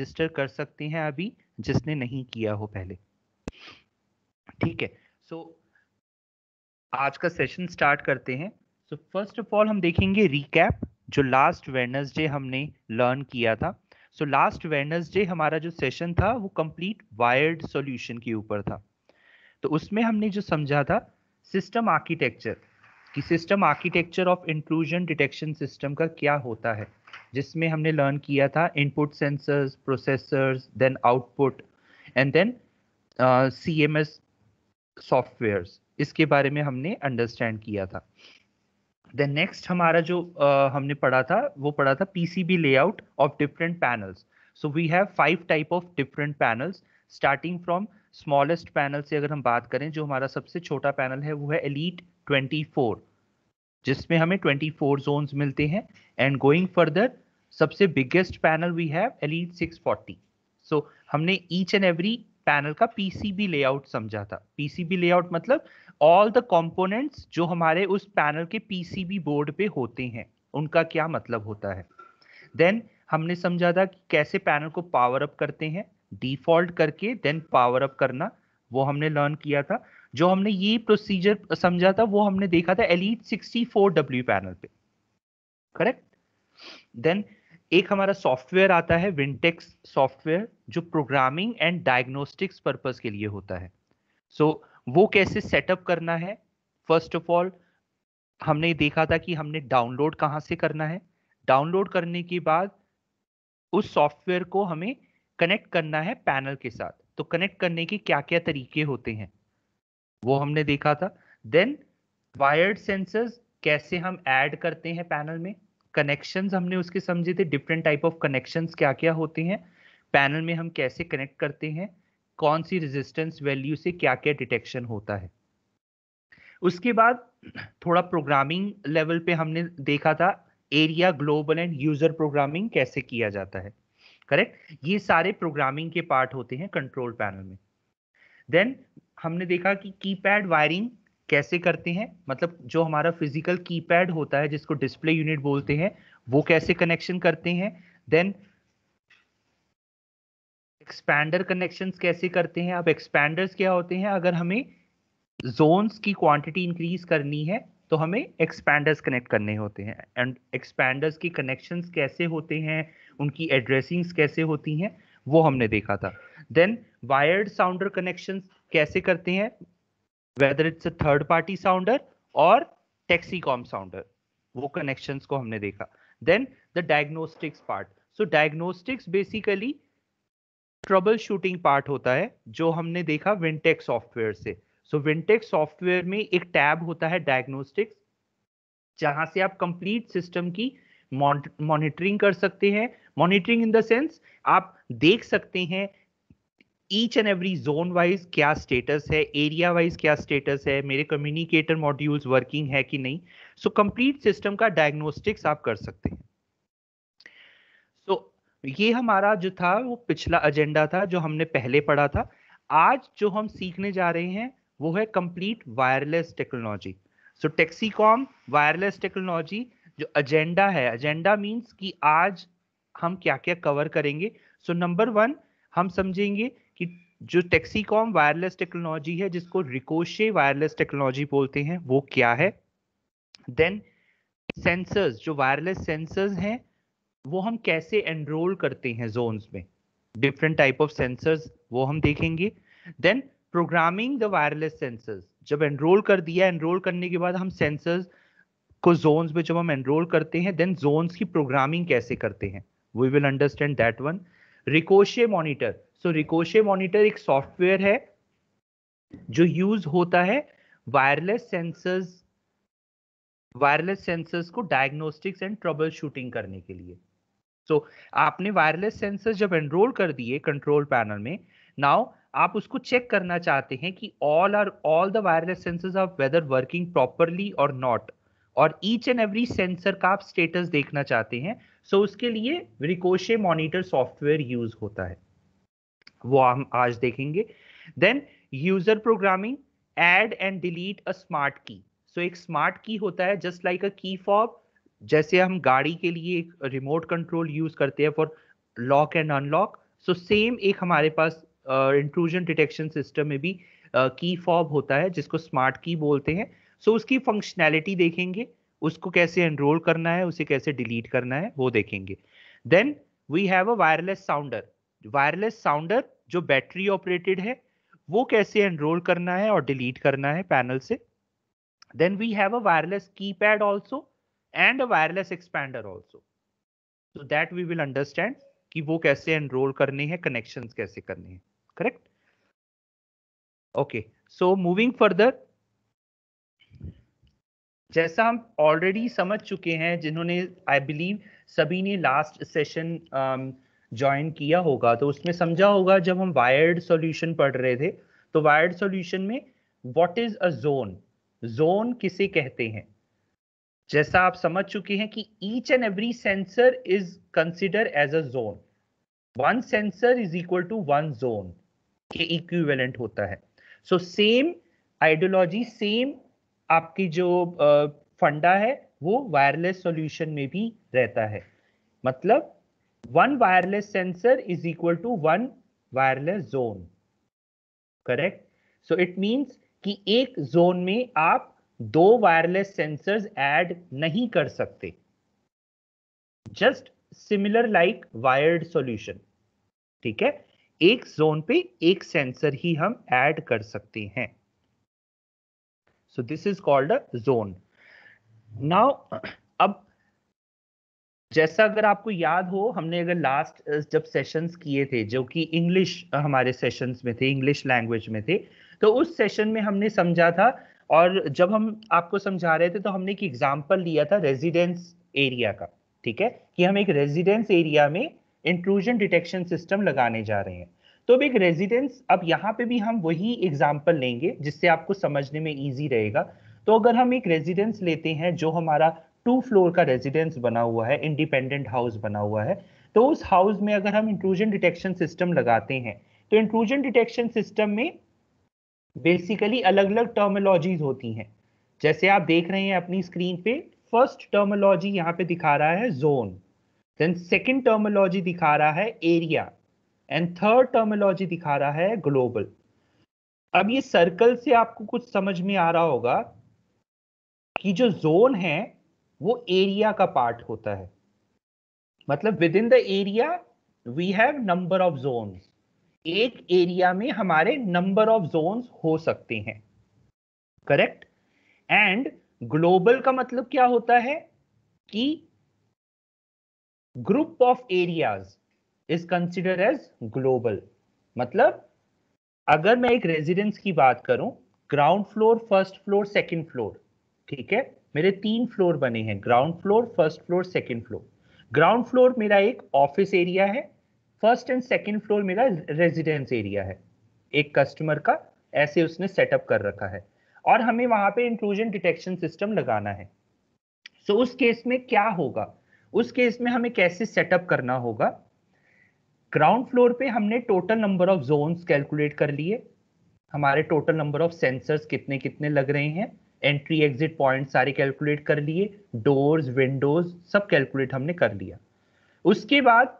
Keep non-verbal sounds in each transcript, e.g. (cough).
Register कर सकते हैं अभी जिसने नहीं किया हो पहले। ठीक है सो so, आज का सेशन स्टार्ट करते हैं। सो फ़र्स्ट ऑफ़ ऑल हम देखेंगे रिकैप जो लास्ट वेडनेसडे हमने लर्न किया था। सो लास्ट वेडनेसडे हमारा जो सेशन था वो कंप्लीट वायर्ड सॉल्यूशन के ऊपर था। तो उसमें हमने जो समझा था सिस्टम आर्किटेक्चर कि system architecture of inclusion detection system का क्या होता है। जिसमें हमने लर्न किया था input sensors processors then output and then C M S softwares इसके बारे में हमने अंडरस्टैंड किया था। देन नेक्स्ट हमारा जो uh, हमने पढ़ा था वो पढ़ा था PCB layout of different panels so we have five type of different panels starting from smallest panel से अगर हम बात करें जो हमारा सबसे छोटा पैनल है वो है एलीट 24 जिसमें हमें 24 जोन्स मिलते हैं एंड गोइंग फर्दर सबसे biggest panel we have Elite 640 so हमने ईच एंड एवरी पैनल का पीसीबी लेआउट समझा था। पीसीबी लेआउट मतलब ऑल द कंपोनेंट्स जो हमारे उस पैनल के पीसीबी बोर्ड पे होते हैं, उनका क्या मतलब होता है? देन हमने समझा था कि कैसे पैनल को पावर अप करते हैं डिफ़ॉल्ट करके देन पावर अप करना, वो हमने लर्न किया था। जो हमने ये प्रोसीजर समझा था, वो हमने देखा था एलीट 64 डब्ल्यू पैनल पे। करेक्ट देन एक हमारा सॉफ्टवेयर आता है विंटेक्स सॉफ्टवेयर जो प्रोग्रामिंग एंड डायग्नोस्टिक्स पर्पस के लिए होता है। सो so, वो कैसे सेटअप करना है? फ़र्स्ट ऑफ़ ऑल हमने देखा था कि हमने डाउनलोड कहाँ से करना है। डाउनलोड करने के बाद उस सॉफ्टवेयर को हमें कनेक्ट करना है पैनल के साथ। तो कनेक्ट करने के क्या क्या तरीके होते हैं? वो हमने देखा था। देन वायर्ड सेंसर्स कैसे हम ऐड करते हैं पैनल में? कनेक्शंस हमने उसके समझे थे डिफरेंट टाइप ऑफ़ कनेक्शंस क्या क्या होते हैं पैनल में हम कैसे कनेक्ट करते हैं, कौन सी रेजिस्टेंस वैल्यू से क्या क्या डिटेक्शन होता है। उसके बाद थोड़ा प्रोग्रामिंग लेवल पे हमने देखा था area global and user programming कैसे किया जाता है। करेक्ट ये सारे प्रोग्रामिंग के पार्ट होते हैं कंट्रोल पैनल में। देन हमने देखा कि कीपैड वायरिंग कैसे करते हैं? मतलब जो हमारा फ़िज़िकल कीपैड होता है, जिसको डिस्प्ले यूनिट बोलते हैं, वो कैसे कनेक्शन करते हैं? देन एक्सपैंडर कनेक्शन कैसे करते हैं? अब एक्सपैंडर्स क्या होते हैं? अगर हमें जोन्स की क्वांटिटी इंक्रीज करनी है तो हमें एक्सपैंडर्स कनेक्ट करने होते हैं। एंड एक्सपैंडर्स की कनेक्शंस कैसे होते हैं? उनकी एड्रेसिंग्स कैसे होती हैं? वो हमने देखा था। देन वायर्ड साउंडर कनेक्शन कैसे करते हैं? Whether it's a third party sounder और टेक्सीकॉम साउंडर वो कनेक्शंस को हमने देखा। Then the diagnostics part so diagnostics basically troubleshooting part होता है, जो हमने देखा विंटेक सॉफ्टवेयर से। सो विंटेक सॉफ्टवेयर में एक टैब होता है डायग्नोस्टिक्स जहाँ से आप कंप्लीट सिस्टम की मॉनिटरिंग कर सकते हैं। मॉनिटरिंग इन द सेंस आप देख सकते हैं each and every zone wise क्या स्टेटस है एरिया वाइज क्या स्टेटस है मेरे कम्युनिकेटर मॉड्यूल्स वर्किंग है कि नहीं? सो कंप्लीट सिस्टम का डायग्नोस्टिक्स आप कर सकते हैं। सो so, ये हमारा जो था वो पिछला एजेंडा था जो हमने पहले पढ़ा था। आज जो हम सीखने जा रहे हैं वो है complete wireless technology so Texecom wireless technology जो एजेंडा है एजेंडा मीन्स कि आज हम क्या क्या कवर करेंगे। सो नंबर वन हम समझेंगे जो टेक्सीकॉम वायरलेस टेक्नोलॉजी है, जिसको रिकोशे वायरलेस टेक्नोलॉजी बोलते हैं, वो क्या है? देन सेंसर्स जो वायरलेस सेंसर्स हैं, वो हम कैसे एनरोल करते हैं जोन्स में? डिफरेंट टाइप ऑफ़ सेंसर्स वो हम देखेंगे। Then programming the wireless sensors जब एनरोल कर दिया एनरोल करने के बाद हम सेंसर्स को जोन्स में जब हम एनरोल करते हैं देन जोन्स की प्रोग्रामिंग कैसे करते हैं? We will understand that one Ricochet monitor so Ricochet monitor एक सॉफ्टवेयर है जो यूज़ होता है वायरलेस सेंसर्स वायरलेस सेंसर्स को डायग्नोस्टिक्स एंड ट्रबल शूटिंग करने के लिए। सो so, आपने वायरलेस सेंसर्स जब एनरोल कर दिए कंट्रोल पैनल में नाउ आप उसको चेक करना चाहते हैं कि all are all the wireless sensors are whether working properly और नॉट और ईच एंड एवरी सेंसर का आप स्टेटस देखना चाहते हैं सो so उसके लिए रिकोशे मॉनिटर सॉफ्टवेयर यूज़ होता है। वो हम आज देखेंगे। Then user programming add and delete a smart key so एक स्मार्ट की होता है just like a key fob जैसे हम गाड़ी के लिए एक रिमोट कंट्रोल यूज़ करते हैं for lock and unlock so same एक हमारे पास इंट्रूजन डिटेक्शन सिस्टम में भी की uh, फॉब होता है जिसको स्मार्ट की बोलते हैं। सो so, उसकी फंक्शनैलिटी देखेंगे उसको कैसे एनरोल करना है उसे कैसे डिलीट करना है वो देखेंगे। Then we have a wireless sounder wireless sounder जो बैटरी ऑपरेटेड है, वो कैसे एनरोल करना है और डिलीट करना है पैनल से? Then we have a wireless keypad also and a wireless expander also so that we will understand कि वो कैसे एनरोल करने हैं कनेक्शंस कैसे करने हैं correct okay so moving further जैसा हम ऑलरेडी समझ चुके हैं, जिन्होंने आई बिलीव सभी ने लास्ट सेशन ज्वाइन किया होगा तो उसमें समझा होगा जब हम वायर्ड सॉल्यूशन पढ़ रहे थे तो वायर्ड सॉल्यूशन में what is a zone zone किसे कहते हैं? जैसा आप समझ चुके हैं कि each and every sensor is consider as a zone one sensor is equal to one zone के इक्विवेलेंट होता है। सो सेम आइडियोलॉजी सेम आपकी जो फंडा है, वो वायरलेस सॉल्यूशन में भी रहता है। मतलब one wireless sensor is equal to one wireless zone correct so it means कि एक जोन में आप दो वायरलेस सेंसर्स ऐड नहीं कर सकते। Just similar like wired solution ठीक है? एक जोन पे एक सेंसर ही हम ऐड कर सकते हैं। So this is called a zone now अब जैसा अगर आपको याद हो, हमने अगर लास्ट जब सेशंस किए थे, जो कि इंग्लिश हमारे सेशंस में थे इंग्लिश लैंग्वेज में थे तो उस सेशन में हमने समझा था और जब हम आपको समझा रहे थे तो हमने एक एग्ज़ाम्पल लिया था रेजिडेंस एरिया का, ठीक है? कि हम एक रेजिडेंस एरिया में इंट्रूजन डिटेक्शन सिस्टम लगाने जा रहे हैं। तो अब एक रेजिडेंस अब यहाँ पे भी हम वही एग्ज़ाम्पल लेंगे, जिससे आपको समझने में ईजी रहेगा। तो अगर हम एक रेजिडेंस लेते हैं, जो हमारा टू फ्लोर का रेजिडेंस बना हुआ है इंडिपेंडेंट हाउस बना हुआ है। तो उस हाउस में अगर हम इंट्रूजन डिटेक्शन सिस्टम लगाते हैं तो इंट्रूजन डिटेक्शन सिस्टम में बेसिकली अलग अलग टर्मोलॉजीज होती हैं। जैसे आप देख रहे हैं अपनी स्क्रीन पे फ़र्स्ट टर्मोलॉजी यहाँ पे दिखा रहा है जोन देन सेकेंड टर्मोलॉजी दिखा रहा है एरिया एंड थर्ड टर्मोलॉजी दिखा रहा है ग्लोबल अब ये सर्कल से आपको कुछ समझ में आ रहा होगा कि जो जोन है वो एरिया का पार्ट होता है। मतलब within the area we have number of zones एक एरिया में हमारे नंबर ऑफ़ जोन्स हो सकते हैं। करेक्ट एंड ग्लोबल का मतलब क्या होता है? कि group of areas is consider as global मतलब अगर मैं एक रेजिडेंस की बात करूँ ground floor first floor second floor ठीक है? मेरे तीन फ्लोर बने हैं ground floor first floor second floor ground floor मेरा एक ऑफ़िस एरिया है फ़र्स्ट एंड सेकंड फ्लोर मेरा रेजिडेंस एरिया है। एक कस्टमर का ऐसे उसने सेटअप कर रखा है। और हमें वहाँ पे इंक्लूजन डिटेक्शन सिस्टम लगाना है। सो so, उस केस में क्या होगा? उस केस में हमें कैसे सेटअप करना होगा? ग्राउंड फ्लोर पे हमने total number of zones calculate कर लिए। हमारे टोटल नंबर ऑफ़ सेंसर्स कितने कितने लग रहे हैं? एंट्री एग्जिट पॉइंट सारे कैलकुलेट कर लिए डोर्स विंडोज़ सब कैलकुलेट हमने कर लिया। उसके बाद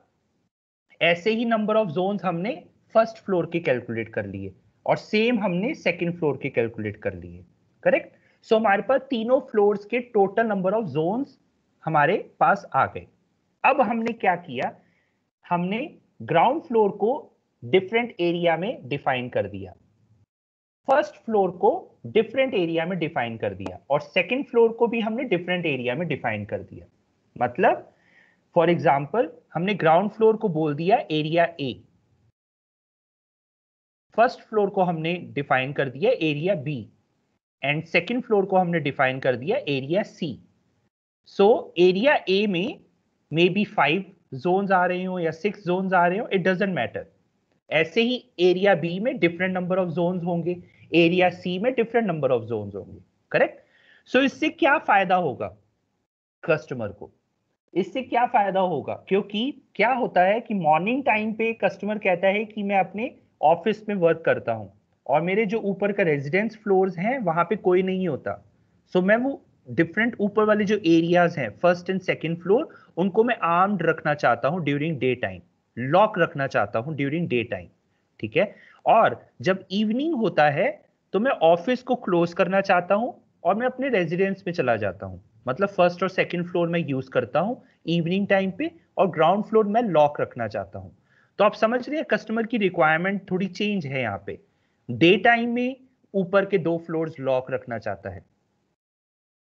ऐसे ही नंबर ऑफ़ जोन्स हमने फ़र्स्ट फ्लोर के कैलकुलेट कर लिए और सेम हमने सेकंड फ्लोर के कैलकुलेट कर लिए। करेक्ट सो so, हमारे पास तीनों फ्लोर्स के टोटल नंबर ऑफ़ जोन्स हमारे पास आ गए। अब हमने क्या किया? हमने ग्राउंड फ्लोर को डिफरेंट एरिया में डिफाइन कर दिया। फ़र्स्ट फ्लोर को डिफरेंट एरिया में डिफाइन कर दिया और सेकेंड फ्लोर को भी हमने डिफरेंट एरिया में डिफाइन कर दिया। मतलब फॉर एग्ज़ाम्पल हमने ग्राउंड फ्लोर को बोल दिया एरिया ए फ़र्स्ट फ्लोर को हमने डिफाइन कर दिया area B and second floor को हमने डिफाइन कर दिया area C so area A में मे बी फाइव जोन्स आ रहे हो या सिक्स जोन्स आ रहे हो इट डजेंट मैटर ऐसे ही एरिया बी में डिफरेंट नंबर ऑफ़ जोन्स होंगे। एरिया सी में डिफरेंट नंबर ऑफ़ जोन होंगे करेक्ट सो इससे क्या फ़ायदा होगा कस्टमर को? इससे क्या फ़ायदा होगा? क्योंकि क्या होता है कि मॉर्निंग टाइम पे कस्टमर कहता है कि मैं अपने ऑफ़िस में वर्क करता हूँ और मेरे जो ऊपर का रेजिडेंस फ्लोर्स हैं वहाँ पे कोई नहीं होता। सो so, मैं वो डिफरेंट ऊपर वाले जो एरियाज़ हैं फ़र्स्ट एंड सेकंड फ्लोर उनको मैं आर्म्ड रखना चाहता हूँ ड्यूरिंग डे टाइम लॉक रखना चाहता हूँ ड्यूरिंग डे टाइम ठीक है? और जब इवनिंग होता है तो मैं ऑफ़िस को क्लोज करना चाहता हूँ और मैं अपने रेजिडेंस में चला जाता हूँ। मतलब फ़र्स्ट और सेकंड फ्लोर में यूज़ करता हूँ इवनिंग टाइम पे और ग्राउंड फ्लोर में लॉक रखना चाहता हूँ। तो आप समझ रहे हैं कस्टमर की रिक्वायरमेंट थोड़ी चेंज है यहाँ पे। डे टाइम में ऊपर के दो फ्लोर्स लॉक रखना चाहता है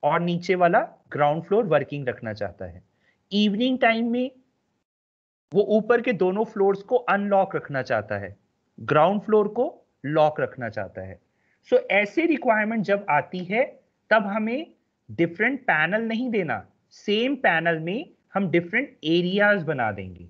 और नीचे वाला ग्राउंड फ्लोर वर्किंग रखना चाहता है। इवनिंग टाइम में वो ऊपर के दोनों फ्लोर्स को अनलॉक रखना चाहता है। ग्राउंड फ्लोर को लॉक रखना चाहता है। सो so, ऐसे रिक्वायरमेंट जब आती है तब हमें डिफरेंट पैनल नहीं देना। सेम पैनल में हम डिफरेंट एरियाज़ बना देंगे।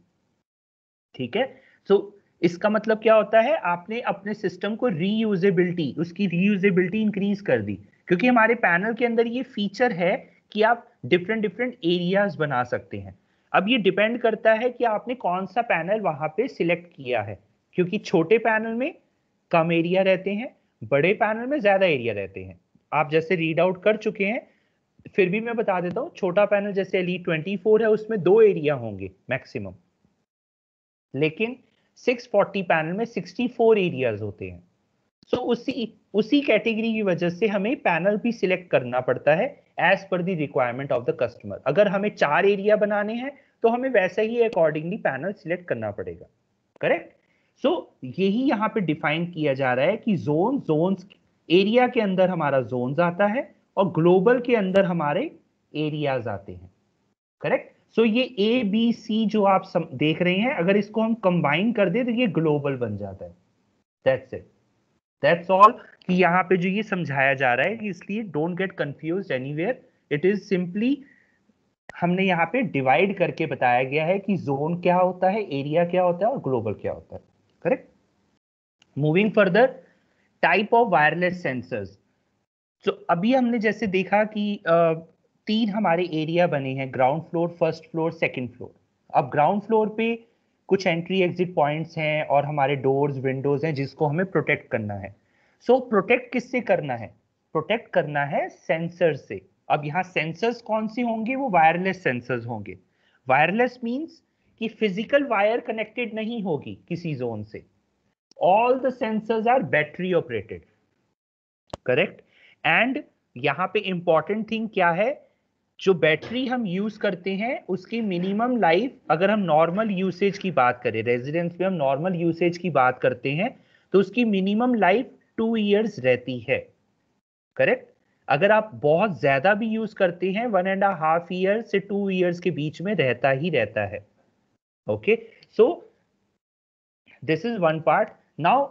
ठीक है? सो so, इसका मतलब क्या होता है? आपने अपने सिस्टम को रीयूजेबिलिटी उसकी रीयूजेबिलिटी इंक्रीज कर दी। क्योंकि हमारे पैनल के अंदर ये फीचर है कि आप डिफरेंट डिफरेंट एरियाज़ बना सकते हैं। अब ये डिपेंड करता है कि आपने कौन सा पैनल वहाँ पे सिलेक्ट किया है। क्योंकि छोटे पैनल में कम एरिया रहते हैं बड़े पैनल में ज़्यादा एरिया रहते हैं। आप जैसे रीड आउट कर चुके हैं फिर भी मैं बता देता हूँ छोटा पैनल जैसे एल ट्वेंटी फोर है उसमें दो एरिया होंगे मैक्सिमम लेकिन 640 पैनल में 64 एरियाज़ होते हैं। सो so, उसी उसी कैटेगरी की वजह से हमें पैनल भी सिलेक्ट करना पड़ता है as per the requirement of the customer अगर हमें चार एरिया बनाने हैं तो हमें वैसे ही अकॉर्डिंगली पैनल सिलेक्ट करना पड़ेगा। करेक्ट सो so, यही यहाँ पे डिफाइन किया जा रहा है कि जोन जोन्स एरिया के अंदर हमारा जोन्स आता है और ग्लोबल के अंदर हमारे एरियाज़ आते हैं। करेक्ट सो so, ये ए बी सी जो आप सम, देख रहे हैं अगर इसको हम कंबाइन कर दे तो ये ग्लोबल बन जाता है। दैट्स इट दैट्स ऑल कि यहाँ पे जो ये समझाया जा रहा है कि इसलिए don't get confuse anywhere it is simply हमने यहाँ पे डिवाइड करके बताया गया है कि जोन क्या होता है एरिया क्या होता है और ग्लोबल क्या होता है। Correct moving further type of wireless sensors तो अभी हमने जैसे देखा कि तीन हमारे एरिया बने हैं ground floor first floor second floor अब ग्राउंड फ्लोर पे कुछ एंट्री एग्जिट पॉइंट्स हैं और हमारे डोर्स विंडोज़ हैं जिसको हमें प्रोटेक्ट करना है। सो so, प्रोटेक्ट किससे करना है? प्रोटेक्ट करना है सेंसर से। अब यहाँ सेंसर्स कौन से होंगे? वो वायरलेस सेंसर्स होंगे। वायरलेस मींस कि फ़िज़िकल वायर कनेक्टेड नहीं होगी किसी जोन से। All the sensors are battery operated correct and यहाँ पे इंपॉर्टेंट थिंग क्या है? जो बैटरी हम यूज़ करते हैं, उसकी मिनिमम लाइफ अगर हम नॉर्मल यूसेज की बात करें रेजिडेंस में हम नॉर्मल यूसेज की बात करते हैं तो उसकी मिनिमम लाइफ टू ईयर्स रहती है। करेक्ट अगर आप बहुत ज़्यादा भी यूज़ करते हैं वन एंड हाफ़ ईयर से टू ईयर्स के बीच में रहता ही रहता है। Okay so this is one part now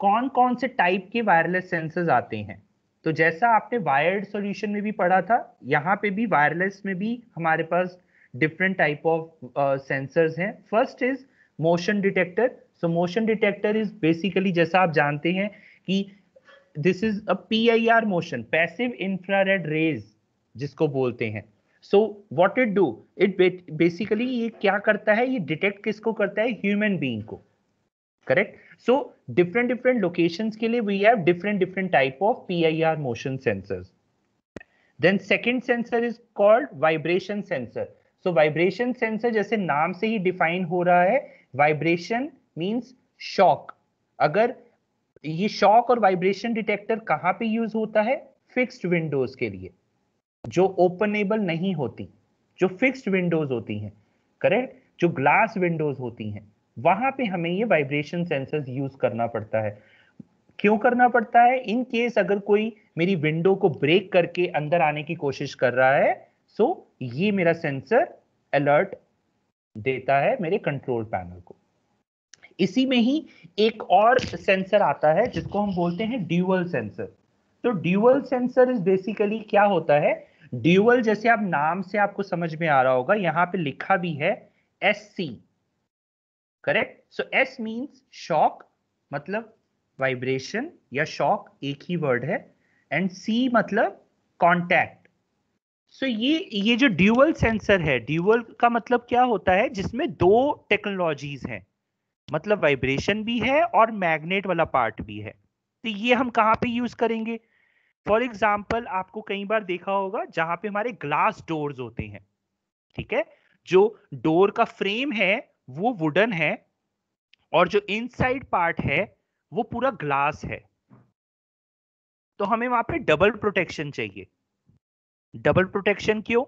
कौन कौन से टाइप के वायरलेस सेंसर्स आते हैं? तो जैसा आपने वायर्ड सॉल्यूशन में भी पढ़ा था, यहाँ पे भी वायरलेस में भी हमारे पास डिफरेंट टाइप ऑफ़ सेंसर्स हैं। First is motion detector so motion detector is basically जैसा आप जानते हैं कि this is a P I R motion passive infrared rays जिसको बोलते हैं। So what it do it basically ये क्या करता है? ये डिटेक्ट किसको करता है? ह्यूमन बींग को। Correct so different different locations के लिए we have different different type of PIR motion sensors then second sensor is called vibration sensor so vibration sensor जैसे नाम से ही डिफाइन हो रहा है वाइब्रेशन मीन्स शॉक अगर ये शॉक और वाइब्रेशन डिटेक्टर कहाँ पे यूज़ होता है? फिक्स्ड विंडोज़ के लिए। जो ओपनेबल नहीं होती, जो फिक्स्ड विंडोज़ होती हैं करेक्ट जो ग्लास विंडोज़ होती हैं, वहाँ पे हमें ये वाइब्रेशन सेंसर्स यूज़ करना पड़ता है। क्यों करना पड़ता है? इन केस अगर कोई मेरी विंडो को ब्रेक करके अंदर आने की कोशिश कर रहा है सो ये मेरा सेंसर अलर्ट देता है मेरे कंट्रोल पैनल को। इसी में ही एक और सेंसर आता है, जिसको हम बोलते हैं ड्यूअल सेंसर तो ड्यूअल सेंसर इज़ बेसिकली क्या होता है? ड्यूअल जैसे आप नाम से आपको समझ में आ रहा होगा, यहाँ पे लिखा भी है S C correct so S means shock मतलब वाइब्रेशन या शॉक एक ही वर्ड है एंड सी मतलब कॉन्टैक्ट सो so, ये ये जो ड्यूअल सेंसर है ड्यूअल का मतलब क्या होता है? जिसमें दो टेक्नोलॉजीज़ हैं मतलब वाइब्रेशन भी है और मैग्नेट वाला पार्ट भी है। तो ये हम कहाँ पे यूज़ करेंगे? फॉर एग्ज़ाम्पल आपको कई बार देखा होगा, जहाँ पे हमारे ग्लास डोर्स होते हैं, ठीक है? जो डोर का फ्रेम है, वो वुडन है, और जो इनसाइड पार्ट है, वो पूरा ग्लास है। तो हमें वहाँ पे डबल प्रोटेक्शन चाहिए। डबल प्रोटेक्शन क्यों?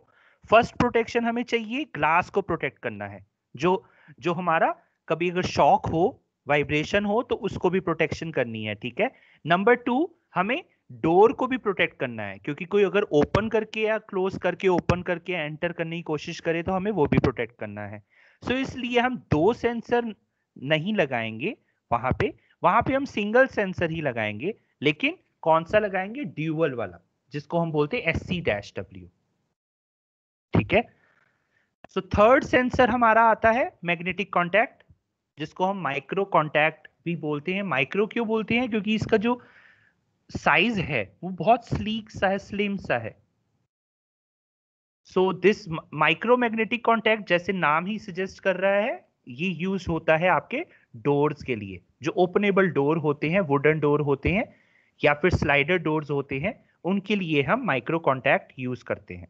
फ़र्स्ट प्रोटेक्शन हमें चाहिए ग्लास को प्रोटेक्ट करना है। जो जो हमारा कभी अगर शॉक हो वाइब्रेशन हो तो उसको भी प्रोटेक्शन करनी है, ठीक है? नंबर टू हमें डोर को भी प्रोटेक्ट करना है, क्योंकि कोई अगर ओपन करके या क्लोज करके ओपन करके एंटर करने की कोशिश करे तो हमें वो भी प्रोटेक्ट करना है। सो so इसलिए हम दो सेंसर नहीं लगाएँगे वहाँ पे वहाँ पे हम सिंगल सेंसर ही लगाएँगे, लेकिन कौन सा लगाएँगे? ड्यूअल वाला, जिसको हम बोलते हैं एस सी डैश डब्ल्यू ठीक है? सो थर्ड सेंसर हमारा आता है मैग्नेटिक कॉन्टैक्ट, जिसको हम माइक्रो कॉन्टैक्ट भी बोलते हैं। माइक्रो क्यों बोलते हैं? क्योंकि इसका जो साइज़ है, वो बहुत स्लीक सा है स्लिम सा है। सो दिस माइक्रोमैग्नेटिक कॉन्टैक्ट जैसे नाम ही सजेस्ट कर रहा है, ये यूज़ होता है आपके डोर्स के लिए। जो ओपनेबल डोर होते हैं वुडन डोर होते हैं, या फिर स्लाइडर डोर्स होते हैं, उनके लिए हम माइक्रो कॉन्टैक्ट यूज़ करते हैं।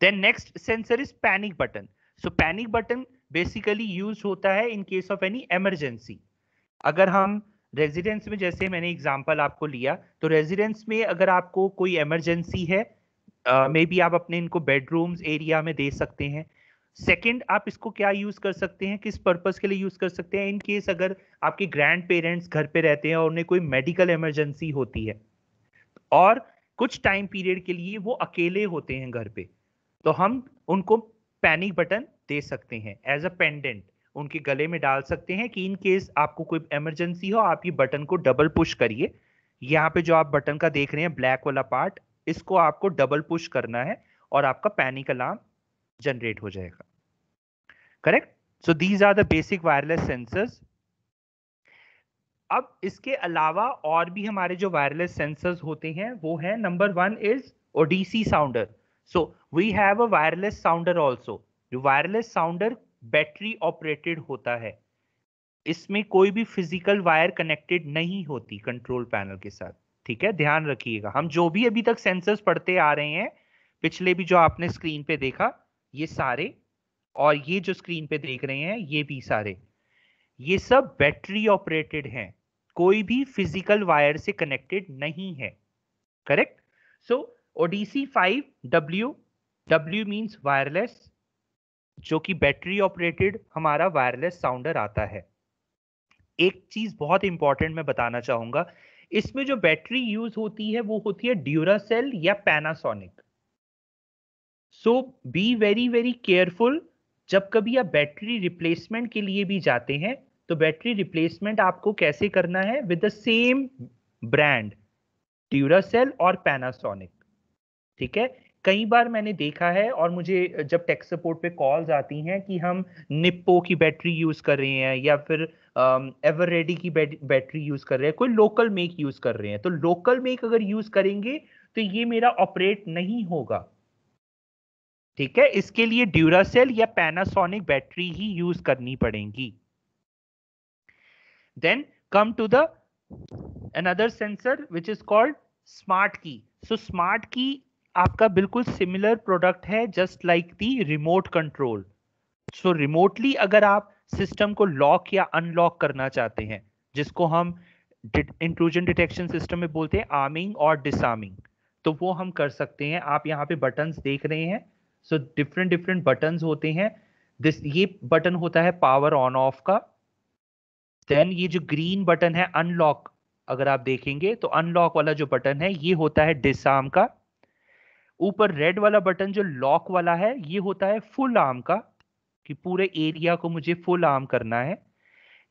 Then next sensor is panic button so panic button basically use होता है in case of any emergency अगर हम रेजिडेंस में जैसे मैंने एग्जांपल आपको लिया तो रेजिडेंस में अगर आपको कोई इमरजेंसी है मे uh, बी आप अपने इनको बेडरूम्स एरिया में दे सकते हैं। सेकंड आप इसको क्या यूज़ कर सकते हैं? किस पर्पस के लिए यूज़ कर सकते हैं? इन केस अगर आपके ग्रैंड पेरेंट्स घर पे रहते हैं और उन्हें कोई मेडिकल इमरजेंसी होती है और कुछ टाइम पीरियड के लिए वो अकेले होते हैं घर पे तो हम उनको पैनिक बटन दे सकते हैं एज अ पेंडेंट उनके गले में डाल सकते हैं कि इन केस आपको कोई इमरजेंसी हो, आप ये बटन को डबल पुश करिए। यहाँ पे जो आप बटन का देख रहे हैं ब्लैक वाला पार्ट इसको आपको डबल पुश करना है और आपका पैनिक अलार्म जनरेट हो जाएगा। Correct so these are the basic wireless sensors अब इसके अलावा और भी हमारे जो वायरलेस सेंसर्स होते हैं, वो है number one is ODC sounder so we have a wireless sounder also जो वायरलेस साउंडर बैटरी ऑपरेटेड होता है। इसमें कोई भी फ़िज़िकल वायर कनेक्टेड नहीं होती कंट्रोल पैनल के साथ। ठीक है? ध्यान रखिएगा। हम जो भी अभी तक सेंसर्स पढ़ते आ रहे हैं, पिछले भी जो आपने स्क्रीन पे देखा, ये सारे और ये जो स्क्रीन पे देख रहे हैं, ये भी सारे। ये सब बैटरी ऑपरेटेड हैं। कोई भी फ़िज़िकल वायर से कनेक्टेड नहीं है। Correct so ODC five W W means wireless जो कि बैटरी ऑपरेटेड हमारा वायरलेस साउंडर आता है। एक चीज़ बहुत इंपॉर्टेंट मैं बताना चाहूँगा, इसमें जो बैटरी यूज़ होती है, वो होती है ड्यूरासेल या Panasonic so be very very careful जब कभी आप बैटरी रिप्लेसमेंट के लिए भी जाते हैं तो बैटरी रिप्लेसमेंट आपको कैसे करना है? With the same brand Duracell और पैनासोनिक ठीक है? कई बार मैंने देखा है और मुझे जब टेक सपोर्ट पे कॉल्स आती हैं कि हम निप्पो की बैटरी यूज़ कर रहे हैं या फिर एवर रेडी की बैटरी यूज़ कर रहे हैं, कोई लोकल मेक यूज़ कर रहे हैं तो लोकल मेक अगर यूज़ करेंगे तो ये मेरा ऑपरेट नहीं होगा। ठीक है? इसके लिए ड्यूरासेल या पैनासोनिक बैटरी ही यूज़ करनी पड़ेगी। Then come to the another sensor which is called smart key. So, smart आपका बिल्कुल सिमिलर प्रोडक्ट है just like the remote control so remotely अगर आप सिस्टम को लॉक या अनलॉक करना चाहते हैं, जिसको हम इंट्रूजन डिटेक्शन सिस्टम में बोलते हैं आर्मिंग और डिसआर्मिंग तो वो हम कर सकते हैं। आप यहाँ पे बटन्स देख रहे हैं। सो डिफरेंट डिफरेंट बटन्स होते हैं। दिस ये बटन होता है पावर ऑन ऑफ़ का। देन ये जो ग्रीन बटन है अनलॉक अगर आप देखेंगे तो अनलॉक वाला जो बटन है, ये होता है डिसआर्म का। ऊपर रेड वाला बटन जो लॉक वाला है, ये होता है फुल आर्म का, कि पूरे एरिया को मुझे फुल आर्म करना है।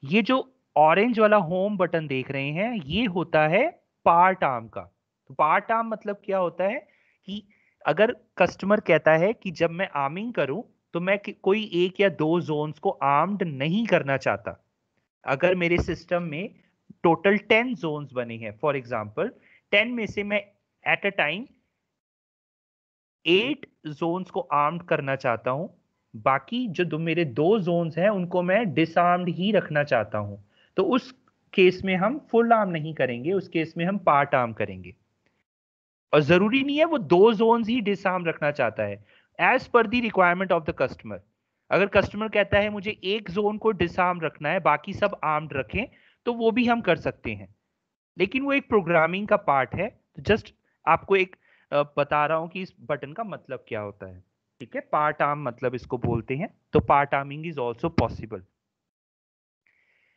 ये जो ऑरेंज वाला होम बटन देख रहे हैं, ये होता है पार्ट आर्म का। तो पार्ट आर्म मतलब क्या होता है कि अगर कस्टमर कहता है कि जब मैं आर्मिंग करूँ तो मैं कोई एक या दो जोन्स को आर्म्ड नहीं करना चाहता। अगर मेरे सिस्टम में टोटल टेन जोन्स बने हैं, फॉर एग्ज़ाम्पल टेन में से मैं, at a time eight zones को आर्म्ड करना चाहता हूँ। बाकी जो दो, मेरे दो जोन्स हैं, उनको मैं डिसआर्म्ड ही रखना चाहता हूँ। तो उस केस में हम फुल आर्म नहीं करेंगे, उस केस में हम पार्ट आर्म करेंगे। और ज़रूरी नहीं है वो दो जोन्स ही डिसआर्म रखना चाहता है। As per the requirement of the customer अगर कस्टमर कहता है मुझे एक जोन को डिसआर्म रखना है, बाकी सब आर्म्ड रखें तो वो भी हम कर सकते हैं। लेकिन वो एक प्रोग्रामिंग का पार्ट है तो जस्ट आपको एक बता रहा हूँ कि इस बटन का मतलब क्या होता है। ठीक है पार्ट आर्म मतलब इसको बोलते हैं तो part arming is also possible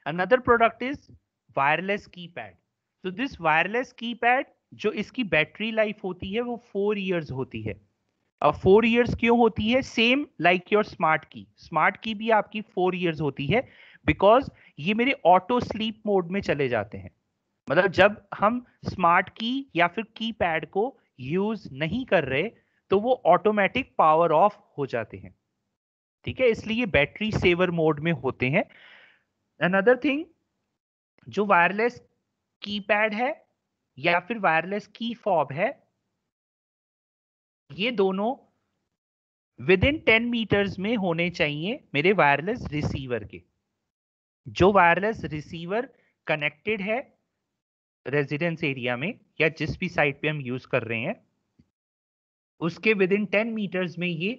another product is wireless keypad तो दिस वायरलेस कीपैड जो इसकी बैटरी लाइफ होती है, वो फोर इयर्स होती है। अब फोर इयर्स क्यों होती है? Same like your smart key smart key भी आपकी फोर इयर्स होती है बिकॉज़ ये मेरे ऑटो स्लीप मोड में चले जाते हैं। मतलब जब हम स्मार्ट की या फिर की पैड को यूज़ नहीं कर रहे तो वो ऑटोमेटिक पावर ऑफ़ हो जाते हैं। ठीक है? इसलिए बैटरी सेवर मोड में होते हैं। अनदर थिंग जो वायरलेस कीपैड है या फिर वायरलेस की फॉब है, ये दोनों विद इन टेन मीटर्स में होने चाहिए मेरे वायरलेस रिसीवर के। जो वायरलेस रिसीवर कनेक्टेड है रेजिडेंस एरिया में या जिस भी साइट पे हम यूज़ कर रहे हैं, उसके विद इन टेन मीटर्स में ये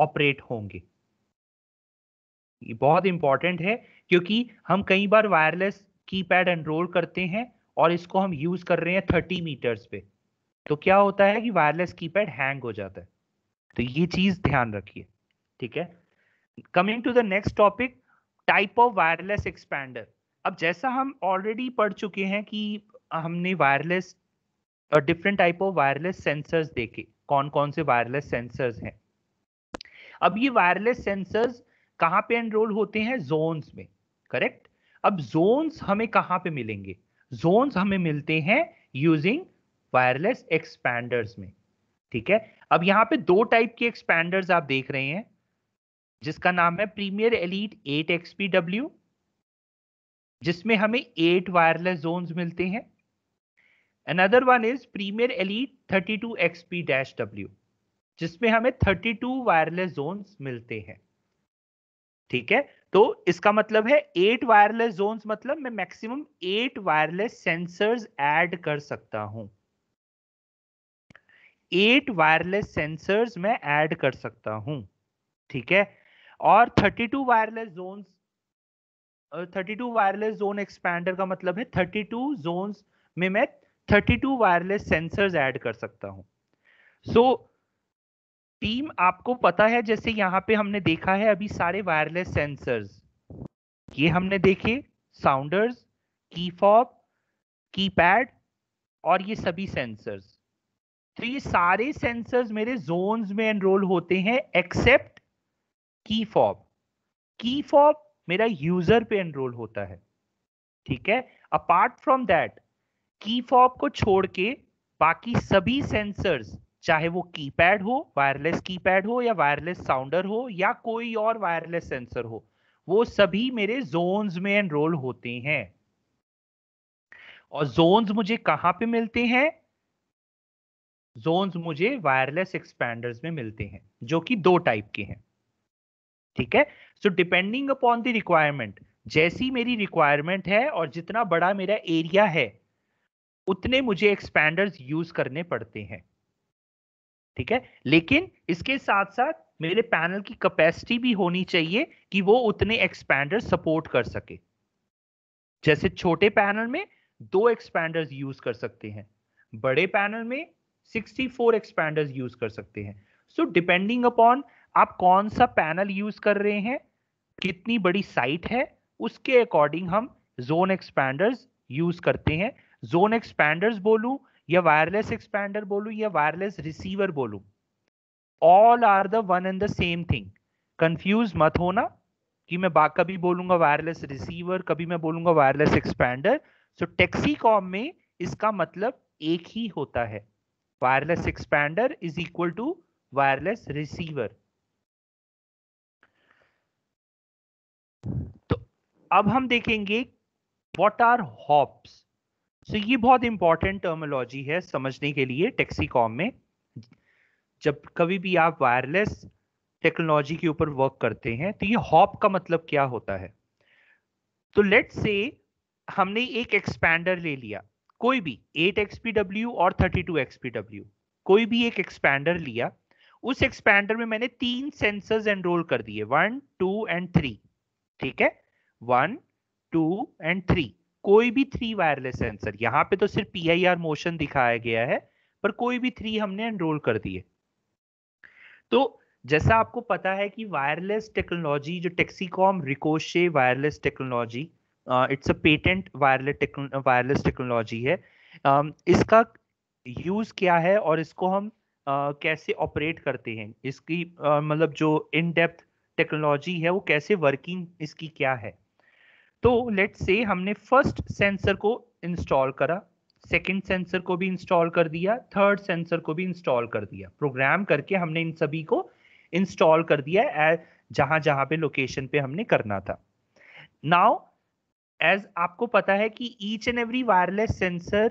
ऑपरेट होंगे। ये बहुत इंपॉर्टेंट है, क्योंकि हम कई बार वायरलेस कीपैड एनरोल करते हैं और इसको हम यूज़ कर रहे हैं थर्टी मीटर्स पे। तो क्या होता है कि वायरलेस कीपैड हैंग हो जाता है। तो ये चीज़ ध्यान रखिए, ठीक है? Coming to the next topic type of wireless expander अब जैसा हम ऑलरेडी पढ़ चुके हैं कि हमने wireless different type of wireless sensors देखे। कौन कौन से वायरलेस सेंसर्स हैं? अब ये वायरलेस सेंसर्स कहाँ पे एनरोल होते हैं? जोन्स में करेक्ट अब जोन्स हमें कहाँ पे मिलेंगे? जोन्स हमें मिलते हैं यूजिंग वायरलेस एक्सपैंडर्स में, ठीक है? अब यहाँ पे दो टाइप के एक्सपैंडर्स आप देख रहे हैं, जिसका नाम है प्रीमियर एलीट 8 एक्सपीडब्ल्यू जिसमें हमें एट वायरलेस जोन्स मिलते हैं। Another one is Premier Elite 32 XP dash W जिसमें हमें 32 वायरलेस जोन्स मिलते हैं। ठीक है? तो इसका मतलब है एट वायरलेस जोन्स मतलब मैं maximum eight wireless sensors add कर सकता हूँ। एट वायरलेस सेंसर्स मैं ऐड कर सकता हूँ। ठीक है? और 32 wireless zones 32 wireless zone expander का मतलब है 32 जोन्स में मैं 32 वायरलेस सेंसर्स ऐड कर सकता हूँ। सो so, टीम आपको पता है जैसे यहाँ पे हमने देखा है अभी सारे वायरलेस सेंसर्स। ये हमने देखे साउंडर्स की फॉब कीपैड और ये सभी सेंसर्स। तो ये सारे सेंसर्स मेरे जोन्स में एनरोल होते हैं except key fob key fob मेरा यूज़र पे एनरोल होता है। ठीक है? Apart from that key fob को छोड़ के बाकी सभी सेंसर्स चाहे वो कीपैड हो वायरलेस कीपैड हो या वायरलेस साउंडर हो या कोई और वायरलेस सेंसर हो, वो सभी मेरे जोन्स में एनरोल होते हैं। और जोन्स मुझे कहाँ पे मिलते हैं? जोन्स मुझे वायरलेस एक्सपैंडर्स में मिलते हैं, जो कि दो टाइप के हैं। ठीक है? So depending upon the requirement जैसी मेरी रिक्वायरमेंट है और जितना बड़ा मेरा एरिया है, उतने मुझे एक्सपैंडर्स यूज़ करने पड़ते हैं। ठीक है? लेकिन इसके साथ साथ मेरे पैनल की कैपेसिटी भी होनी चाहिए कि वो उतने एक्सपैंडर सपोर्ट कर सके। जैसे छोटे पैनल में दो एक्सपैंडर्स यूज़ कर सकते हैं, बड़े पैनल में 64 एक्सपैंडर्स यूज़ कर सकते हैं। सो डिपेंडिंग अपॉन आप कौन सा पैनल यूज़ कर रहे हैं, कितनी बड़ी साइट है, उसके अकॉर्डिंग हम जोन एक्सपैंडर्स यूज़ करते हैं। जोन एक्सपैंडर्स बोलूँ या वायरलेस एक्सपैंडर बोलूँ या वायरलेस रिसीवर बोलूँ all are the one and the same thing confuse मत होना कि मैं बा, कभी बोलूँगा वायरलेस रिसीवर, कभी मैं बोलूँगा वायरलेस एक्सपैंडर। सो टेक्सीकॉम में इसका मतलब एक ही होता है। Wireless expander is equal to wireless receiver. अब हम देखेंगे वॉट आर हॉप्स सो ये बहुत इंपॉर्टेंट टर्मोलॉजी है समझने के लिए टेक्सीकॉम में। जब कभी भी आप वायरलेस टेक्नोलॉजी के ऊपर वर्क करते हैं तो ये हॉप का मतलब क्या होता है? तो लेट से हमने एक एक्सपैंडर ले लिया, कोई भी 8 एक्सपीडब्ल्यू और 32 एक्सपीडब्ल्यू कोई भी एक एक्सपैंडर लिया, उस एक्सपैंडर में मैंने तीन सेंसर्स एनरोल कर दिए वन टू एंड थ्री ठीक है? One two and three. कोई भी थ्री वायरलेस सेंसर यहाँ पे तो सिर्फ़ पी आई आर मोशन दिखाया गया है पर कोई भी थ्री हमने एनरोल कर दिए। तो जैसा आपको पता है कि वायरलेस टेक्नोलॉजी जो Texecom Ricochet wireless technology it's a patent wireless wireless technology है uh, इसका यूज़ क्या है और इसको हम uh, कैसे ऑपरेट करते हैं? इसकी uh, मतलब जो इन डेप्थ टेक्नोलॉजी है वो कैसे वर्किंग इसकी क्या है? तो लेट से हमने फ़र्स्ट सेंसर को इंस्टॉल करा सेकंड सेंसर को भी इंस्टॉल कर दिया थर्ड सेंसर को भी इंस्टॉल कर दिया। प्रोग्राम करके हमने इन सभी को इंस्टॉल कर दिया जहाँ जहाँ पे लोकेशन पे हमने करना था। नाउ एज आपको पता है कि each and every wireless sensor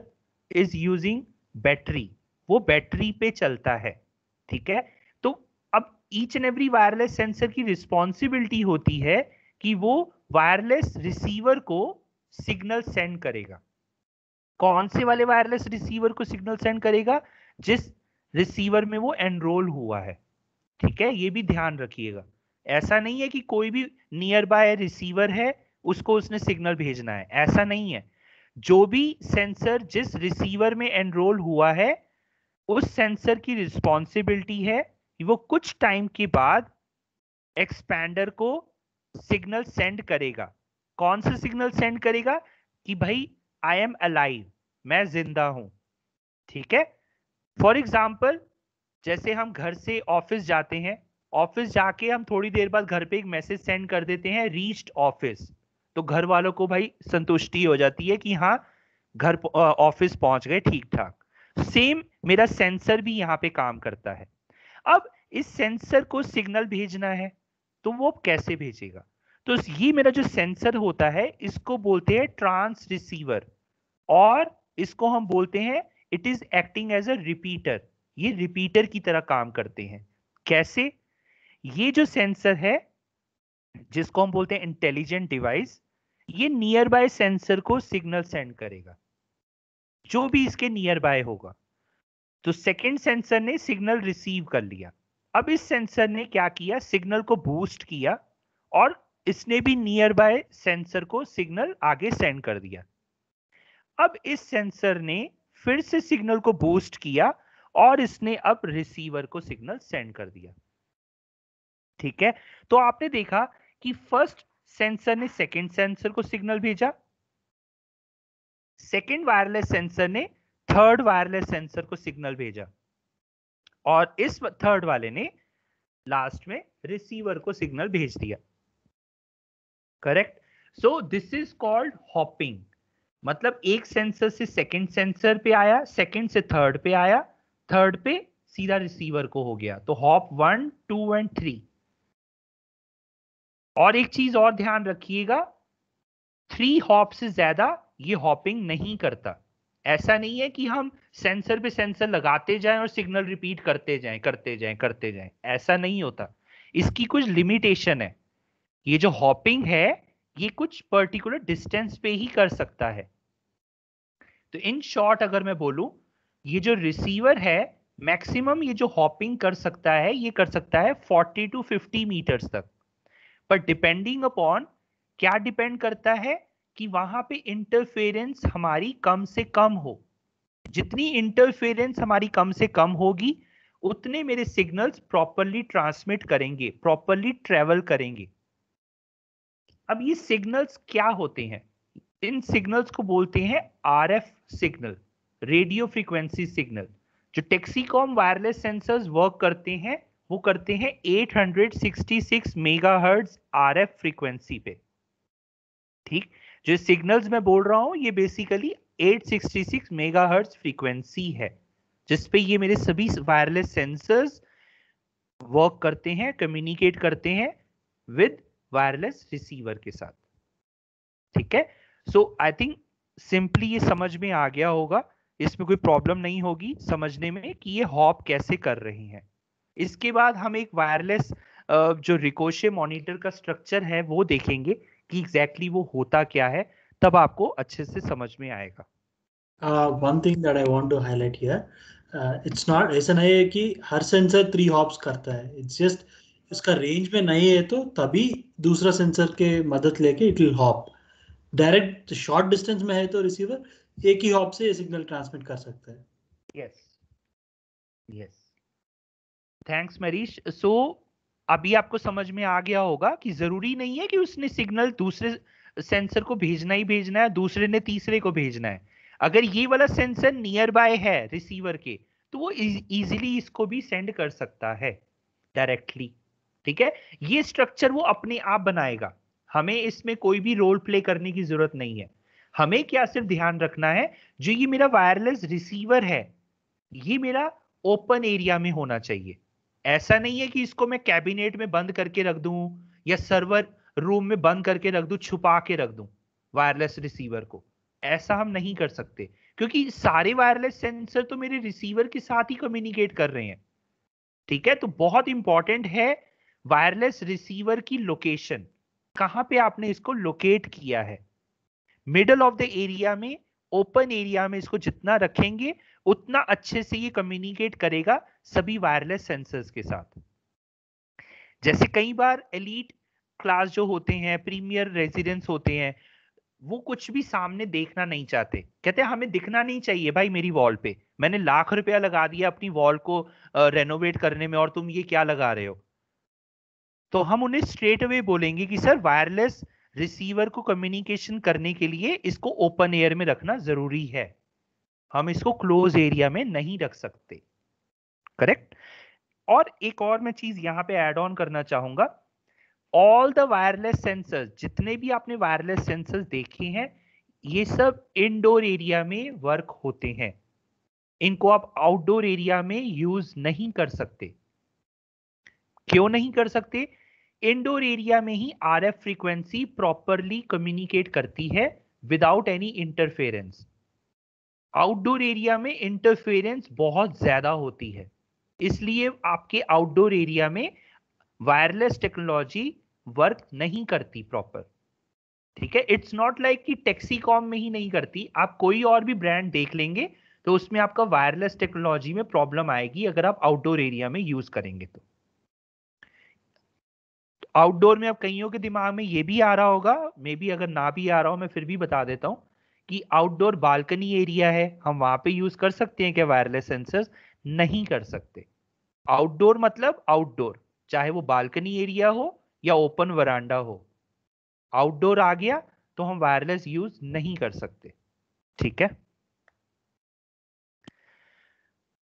is using battery वो बैटरी पे चलता है, ठीक है? तो अब each and every wireless sensor की रिस्पॉन्सिबिलिटी होती है कि वो वायरलेस रिसीवर को सिग्नल सेंड करेगा। कौन से वाले वायरलेस रिसीवर को सिग्नल सेंड करेगा? जिस रिसीवर में वो एनरोल हुआ है। ठीक है? ये भी ध्यान रखिएगा। ऐसा नहीं है कि कोई भी नियर बाय रिसीवर है, उसको उसने सिग्नल भेजना है। ऐसा नहीं है। जो भी सेंसर जिस रिसीवर में एनरोल हुआ है, उस सेंसर की रिस्पॉन्सिबिलिटी है वो कुछ टाइम के बाद एक्सपैंडर को सिग्नल सेंड करेगा। कौन सा सिग्नल सेंड करेगा? कि भाई आई एम अलाइव मैं ज़िंदा हूँ। ठीक है? फॉर एग्ज़ाम्पल जैसे हम घर से ऑफ़िस जाते हैं ऑफ़िस जाके हम थोड़ी देर बाद घर पे एक मैसेज सेंड कर देते हैं रीच्ड ऑफ़िस तो घर वालों को भाई संतुष्टि हो जाती है कि हाँ घर ऑफ़िस पहुँच गए ठीक ठाक सेम मेरा सेंसर भी यहाँ पे काम करता है। अब इस सेंसर को सिग्नल भेजना है। तो वो कैसे भेजेगा? तो ये मेरा जो सेंसर होता है, इसको बोलते हैं ट्रांस रिसीवर और इसको हम बोलते हैं it is acting as a repeater ये रिपीटर की तरह काम करते हैं। कैसे? ये जो सेंसर है, जिसको हम बोलते हैं इंटेलिजेंट डिवाइस ये नियर बाय सेंसर को सिग्नल सेंड करेगा। जो भी इसके नियर बाय होगा। तो सेकेंड सेंसर ने सिग्नल रिसीव कर लिया। अब इस सेंसर ने क्या किया? सिग्नल को बूस्ट किया और इसने भी नियर बाय सेंसर को सिग्नल आगे सेंड कर दिया। अब इस सेंसर ने फिर से सिग्नल को बूस्ट किया और इसने अब रिसीवर को सिग्नल सेंड कर दिया। ठीक है? तो आपने देखा कि फ़र्स्ट सेंसर ने सेकंड सेंसर को सिग्नल भेजा। सेकंड वायरलेस सेंसर ने थर्ड वायरलेस सेंसर को सिग्नल भेजा। और इस थर्ड वाले ने लास्ट में रिसीवर को सिग्नल भेज दिया। Correct so this is called hopping मतलब एक सेंसर से सेकंड सेंसर पे आया सेकंड से थर्ड पे आया थर्ड पे सीधा रिसीवर को हो गया। तो hop one two and three और एक चीज़ और ध्यान रखिएगा थ्री हॉप से ज़्यादा ये हॉपिंग नहीं करता। ऐसा नहीं है कि हम सेंसर पे सेंसर लगाते जाएँ और सिग्नल रिपीट करते जाएँ करते जाएँ करते जाएँ। ऐसा नहीं होता। इसकी कुछ लिमिटेशन है। ये जो हॉपिंग है, ये कुछ पर्टिकुलर डिस्टेंस पे ही कर सकता है। तो इन शॉर्ट अगर मैं बोलूँ, ये जो रिसीवर है मैक्सिमम ये जो हॉपिंग कर सकता है, ये कर सकता है 40 टू 50 मीटर्स तक। पर डिपेंडिंग अपॉन क्या डिपेंड करता है? कि वहाँ पे इंटरफेरेंस हमारी कम से कम हो। जितनी इंटरफेरेंस हमारी कम से कम होगी, उतने मेरे सिग्नल्स प्रॉपरली ट्रांसमिट करेंगे प्रॉपरली ट्रेवल करेंगे। अब ये सिग्नल्स क्या होते हैं? इन सिग्नल्स को बोलते हैं RF signal radio frequency signal जो टेक्सीकॉम वायरलेस सेंसर्स वर्क करते हैं, वो करते हैं 866 मेगाहर्ट्ज आरएफ फ्रीक्वेंसी पे। ठीक? जो सिग्नल्स मैं बोल रहा हूँ, ये बेसिकली 866 मेगाहर्ट्ज फ्रीक्वेंसी है जिस पे ये मेरे सभी वायरलेस सेंसर्स वर्क करते हैं कम्युनिकेट करते हैं विद वायरलेस रिसीवर के साथ। ठीक है? सो आई थिंक सिंपली ये समझ में आ गया होगा। इसमें कोई प्रॉब्लम नहीं होगी समझने में कि ये हॉप कैसे कर रही हैं। इसके बाद हम एक वायरलेस जो रिकोशे मॉनिटर का स्ट्रक्चर है, वो देखेंगे। कि एग्जैक्टली exactly वो होता क्या है तब आपको अच्छे से समझ में आएगा। One thing that I want to highlight here it's not ऐसा नहीं है कि हर सेंसर थ्री हॉप्स करता है। इट्स जस्ट उसका रेंज में नहीं है तो तभी दूसरा सेंसर के मदद लेके it will hop direct short distance में है तो रिसीवर एक ही हॉप से सिग्नल ट्रांसमिट कर सकता है। Yes yes thanks Marish so अभी आपको समझ में आ गया होगा कि ज़रूरी नहीं है कि उसने सिग्नल दूसरे सेंसर को भेजना ही भेजना है, दूसरे ने तीसरे को भेजना है। अगर ये वाला सेंसर नियर बाय है रिसीवर के तो वो इजीली इसको भी सेंड कर सकता है डायरेक्टली ठीक है? ये स्ट्रक्चर वो अपने आप बनाएगा। हमें इसमें कोई भी रोल प्ले करने की ज़रूरत नहीं है। हमें क्या सिर्फ़ ध्यान रखना है, जो ये मेरा वायरलेस रिसीवर है, ये मेरा ओपन एरिया में होना चाहिए। ऐसा नहीं है कि इसको मैं कैबिनेट में बंद करके रख दूँ या सर्वर रूम में बंद करके रख दूँ, छुपा के रख दूँ वायरलेस रिसीवर को। ऐसा हम नहीं कर सकते, क्योंकि सारे वायरलेस सेंसर तो मेरे रिसीवर के साथ ही कम्युनिकेट कर रहे हैं। ठीक है तो बहुत इंपॉर्टेंट है वायरलेस रिसीवर की लोकेशन कहाँ पे आपने इसको लोकेट किया है? मिडल ऑफ़ द एरिया में ओपन एरिया में इसको जितना रखेंगे, उतना अच्छे से ये कम्युनिकेट करेगा सभी वायरलेस सेंसर्स के साथ। जैसे कई बार एलीट क्लास जो होते हैं प्रीमियर रेजिडेंस होते हैं, वो कुछ भी सामने देखना नहीं चाहते। कहते हैं, हमें दिखना नहीं चाहिए भाई मेरी वॉल पे। मैंने लाख रुपया लगा दिया अपनी वॉल को रेनोवेट करने में और तुम ये क्या लगा रहे हो? तो हम उन्हें स्ट्रेट अवे बोलेंगे कि, सर वायरलेस रिसीवर को कम्युनिकेशन करने के लिए इसको ओपन एयर में रखना ज़रूरी है। हम इसको क्लोज एरिया में नहीं रख सकते। करेक्ट और एक और मैं चीज़ यहाँ पे एड ऑन करना चाहूँगा। ऑल द वायरलेस सेंसर्स जितने भी आपने वायरलेस सेंसर्स देखे हैं, ये सब इंडोर एरिया में वर्क होते हैं। इनको आप आउटडोर एरिया में यूज़ नहीं कर सकते। क्यों नहीं कर सकते? इंडोर एरिया में ही R F frequency properly communicate करती है without any interference. Outdoor area में इंटरफेरेंस बहुत ज़्यादा होती है। इसलिए आपके आउटडोर एरिया में वायरलेस टेक्नोलॉजी वर्क नहीं करती प्रॉपर। ठीक है? इट्स नॉट लाइक कि टेक्सीकॉम में ही नहीं करती। आप कोई और भी ब्रांड देख लेंगे तो उसमें आपका वायरलेस टेक्नोलॉजी में प्रॉब्लम आएगी अगर आप आउटडोर एरिया में यूज़ करेंगे तो। आउटडोर में अब कईयों के दिमाग में ये भी आ रहा होगा, मे बी अगर ना भी आ रहा हो, मैं फिर भी बता देता हूँ कि आउटडोर बालकनी एरिया है, हम वहाँ पे यूज़ कर सकते हैं क्या वायरलेस सेंसर्स नहीं कर सकते। आउटडोर मतलब आउटडोर चाहे वो बालकनी एरिया हो या ओपन वरांडा हो। आउटडोर आ गया तो हम वायरलेस यूज़ नहीं कर सकते। ठीक है?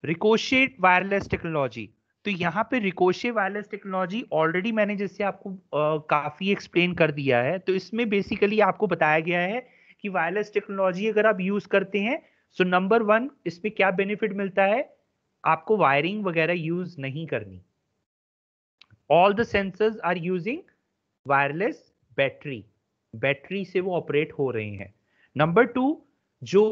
रिकोशेट वायरलेस टेक्नोलॉजी तो यहाँ पे रिकोशे वायरलेस टेक्नोलॉजी ऑलरेडी मैंने जैसे आपको आ, काफ़ी एक्सप्लेन कर दिया है। तो इसमें बेसिकली आपको बताया गया है कि वायरलेस टेक्नोलॉजी अगर आप यूज़ करते हैं सो नंबर वन इसमें क्या बेनिफिट मिलता है? आपको वायरिंग वगैरह यूज़ नहीं करनी। All the sensors are using wireless battery battery से वो ऑपरेट हो रहे हैं। नंबर टू जो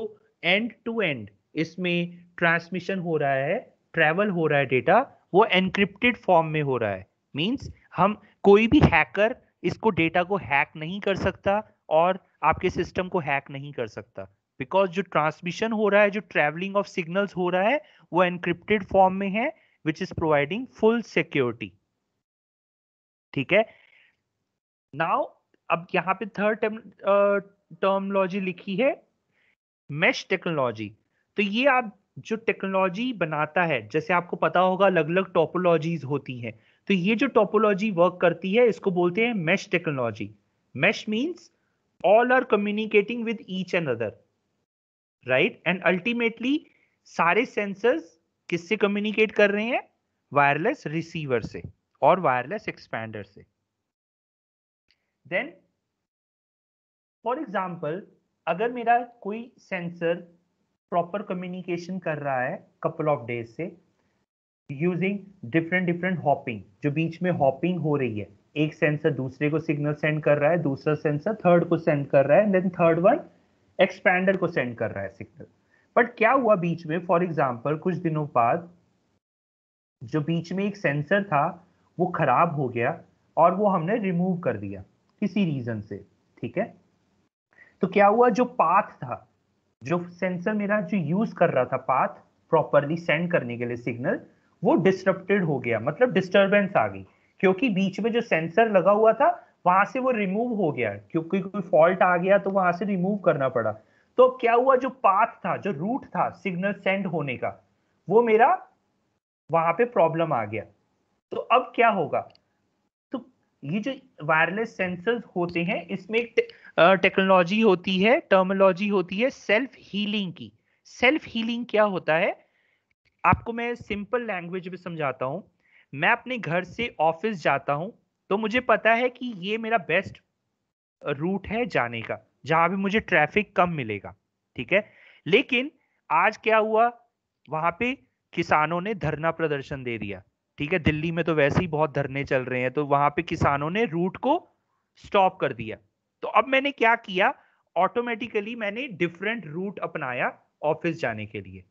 एंड टू एंड इसमें ट्रांसमिशन हो रहा है ट्रेवल हो रहा है डेटा वो एनक्रिप्टेड फॉर्म में हो रहा है। मींस हम कोई भी हैकर इसको डेटा को हैक नहीं कर सकता और आपके सिस्टम को हैक नहीं कर सकता। बिकॉज़ जो ट्रांसमिशन हो रहा है, जो ट्रेवलिंग ऑफ़ सिग्नल्स हो रहा है, वो एनक्रिप्टेड फॉर्म में है which is providing full security ठीक है? नाउ अब यहाँ पे थर्ड टर्मोलॉजी लिखी है मेश टेक्नोलॉजी तो ये आप जो टेक्नोलॉजी बनाता है, जैसे आपको पता होगा अलग अलग टोपोलॉजीज होती हैं तो ये जो टोपोलॉजी वर्क करती है, इसको बोलते हैं mesh technology mesh means all are communicating with each and other right and ultimately सारे सेंसर्स किससे कम्युनिकेट कर रहे हैं? वायरलेस रिसीवर से और वायरलेस एक्सपैंडर से। देन फॉर एग्ज़ाम्पल अगर मेरा कोई सेंसर प्रॉपर कम्युनिकेशन कर रहा है कपल ऑफ़ डेज़ से यूजिंग डिफरेंट डिफरेंट हॉपिंग जो बीच में हॉपिंग हो रही है। एक सेंसर दूसरे को सिग्नल सेंड कर रहा है, दूसरा सेंसर थर्ड को सेंड कर रहा है देन थर्ड वन एक्सपैंडर को सेंड कर रहा है सिग्नल बट क्या हुआ बीच में? फॉर एग्ज़ाम्पल कुछ दिनों बाद जो बीच में एक सेंसर था, वो खराब हो गया और वो हमने रिमूव कर दिया, किसी रीजन से, ठीक है? तो क्या हुआ? जो पाथ था जो सेंसर मेरा जो यूज़ कर रहा था पाथ प्रॉपरली सेंड करने के लिए सिग्नल वो डिस्टर्बेड हो गया मतलब डिस्टर्बेंस आ गई। क्योंकि बीच में जो सेंसर लगा हुआ था, वहाँ से वो रिमूव हो गया। क्योंकि कोई फॉल्ट आ गया तो वहाँ से रिमूव करना पड़ा। तो क्या हुआ, जो पाथ था, जो रूट था सिग्नल सेंड होने का, वो मेरा वहाँ पे प्रॉब्लम आ गया। तो अब क्या होगा? तो ये जो वायरलेस सेंसर्स होते हैं, इसमें एक टेक्नोलॉजी होती है टर्मोलॉजी होती है सेल्फ हीलिंग की। सेल्फ हीलिंग क्या होता है? आपको मैं सिंपल लैंग्वेज में समझाता हूँ। मैं अपने घर से ऑफ़िस जाता हूँ तो मुझे पता है कि ये मेरा बेस्ट रूट है जाने का, जहाँ भी मुझे ट्रैफ़िक कम मिलेगा, ठीक है? लेकिन आज क्या हुआ? वहाँ पे किसानों ने धरना प्रदर्शन दे दिया, ठीक है? दिल्ली में तो वैसे ही बहुत धरने चल रहे हैं तो वहाँ पे किसानों ने रूट को स्टॉप कर दिया। तो अब मैंने क्या किया? ऑटोमेटिकली मैंने डिफरेंट रूट अपनाया ऑफ़िस जाने के लिए।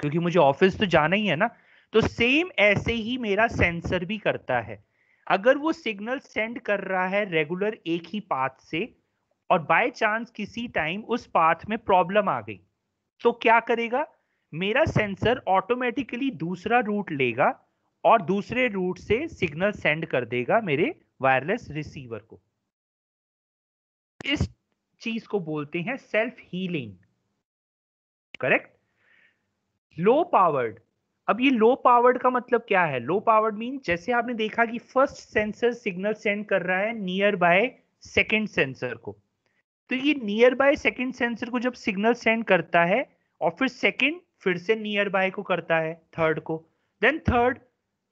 क्योंकि मुझे ऑफ़िस तो जाना ही है ना तो सेम ऐसे ही मेरा सेंसर भी करता है। अगर वो सिग्नल सेंड कर रहा है रेगुलर एक ही पाथ से और बाय चांस किसी टाइम उस पाथ में प्रॉब्लम आ गई तो क्या करेगा? मेरा सेंसर ऑटोमेटिकली दूसरा रूट लेगा और दूसरे रूट से सिग्नल सेंड कर देगा मेरे वायरलेस रिसीवर को। इस चीज़ को बोलते हैं self healing correct low powered अब ये लो पावर्ड का मतलब क्या है? लो पावर्ड मीन जैसे आपने देखा कि फ़र्स्ट सेंसर सिग्नल सेंड कर रहा है नियर बाय सेकेंड सेंसर को. तो ये नियर बाय सेकेंड सेंसर को जब सिग्नल सेंड करता है और फिर सेकेंड फिर से नियर बाय को करता है थर्ड को देन थर्ड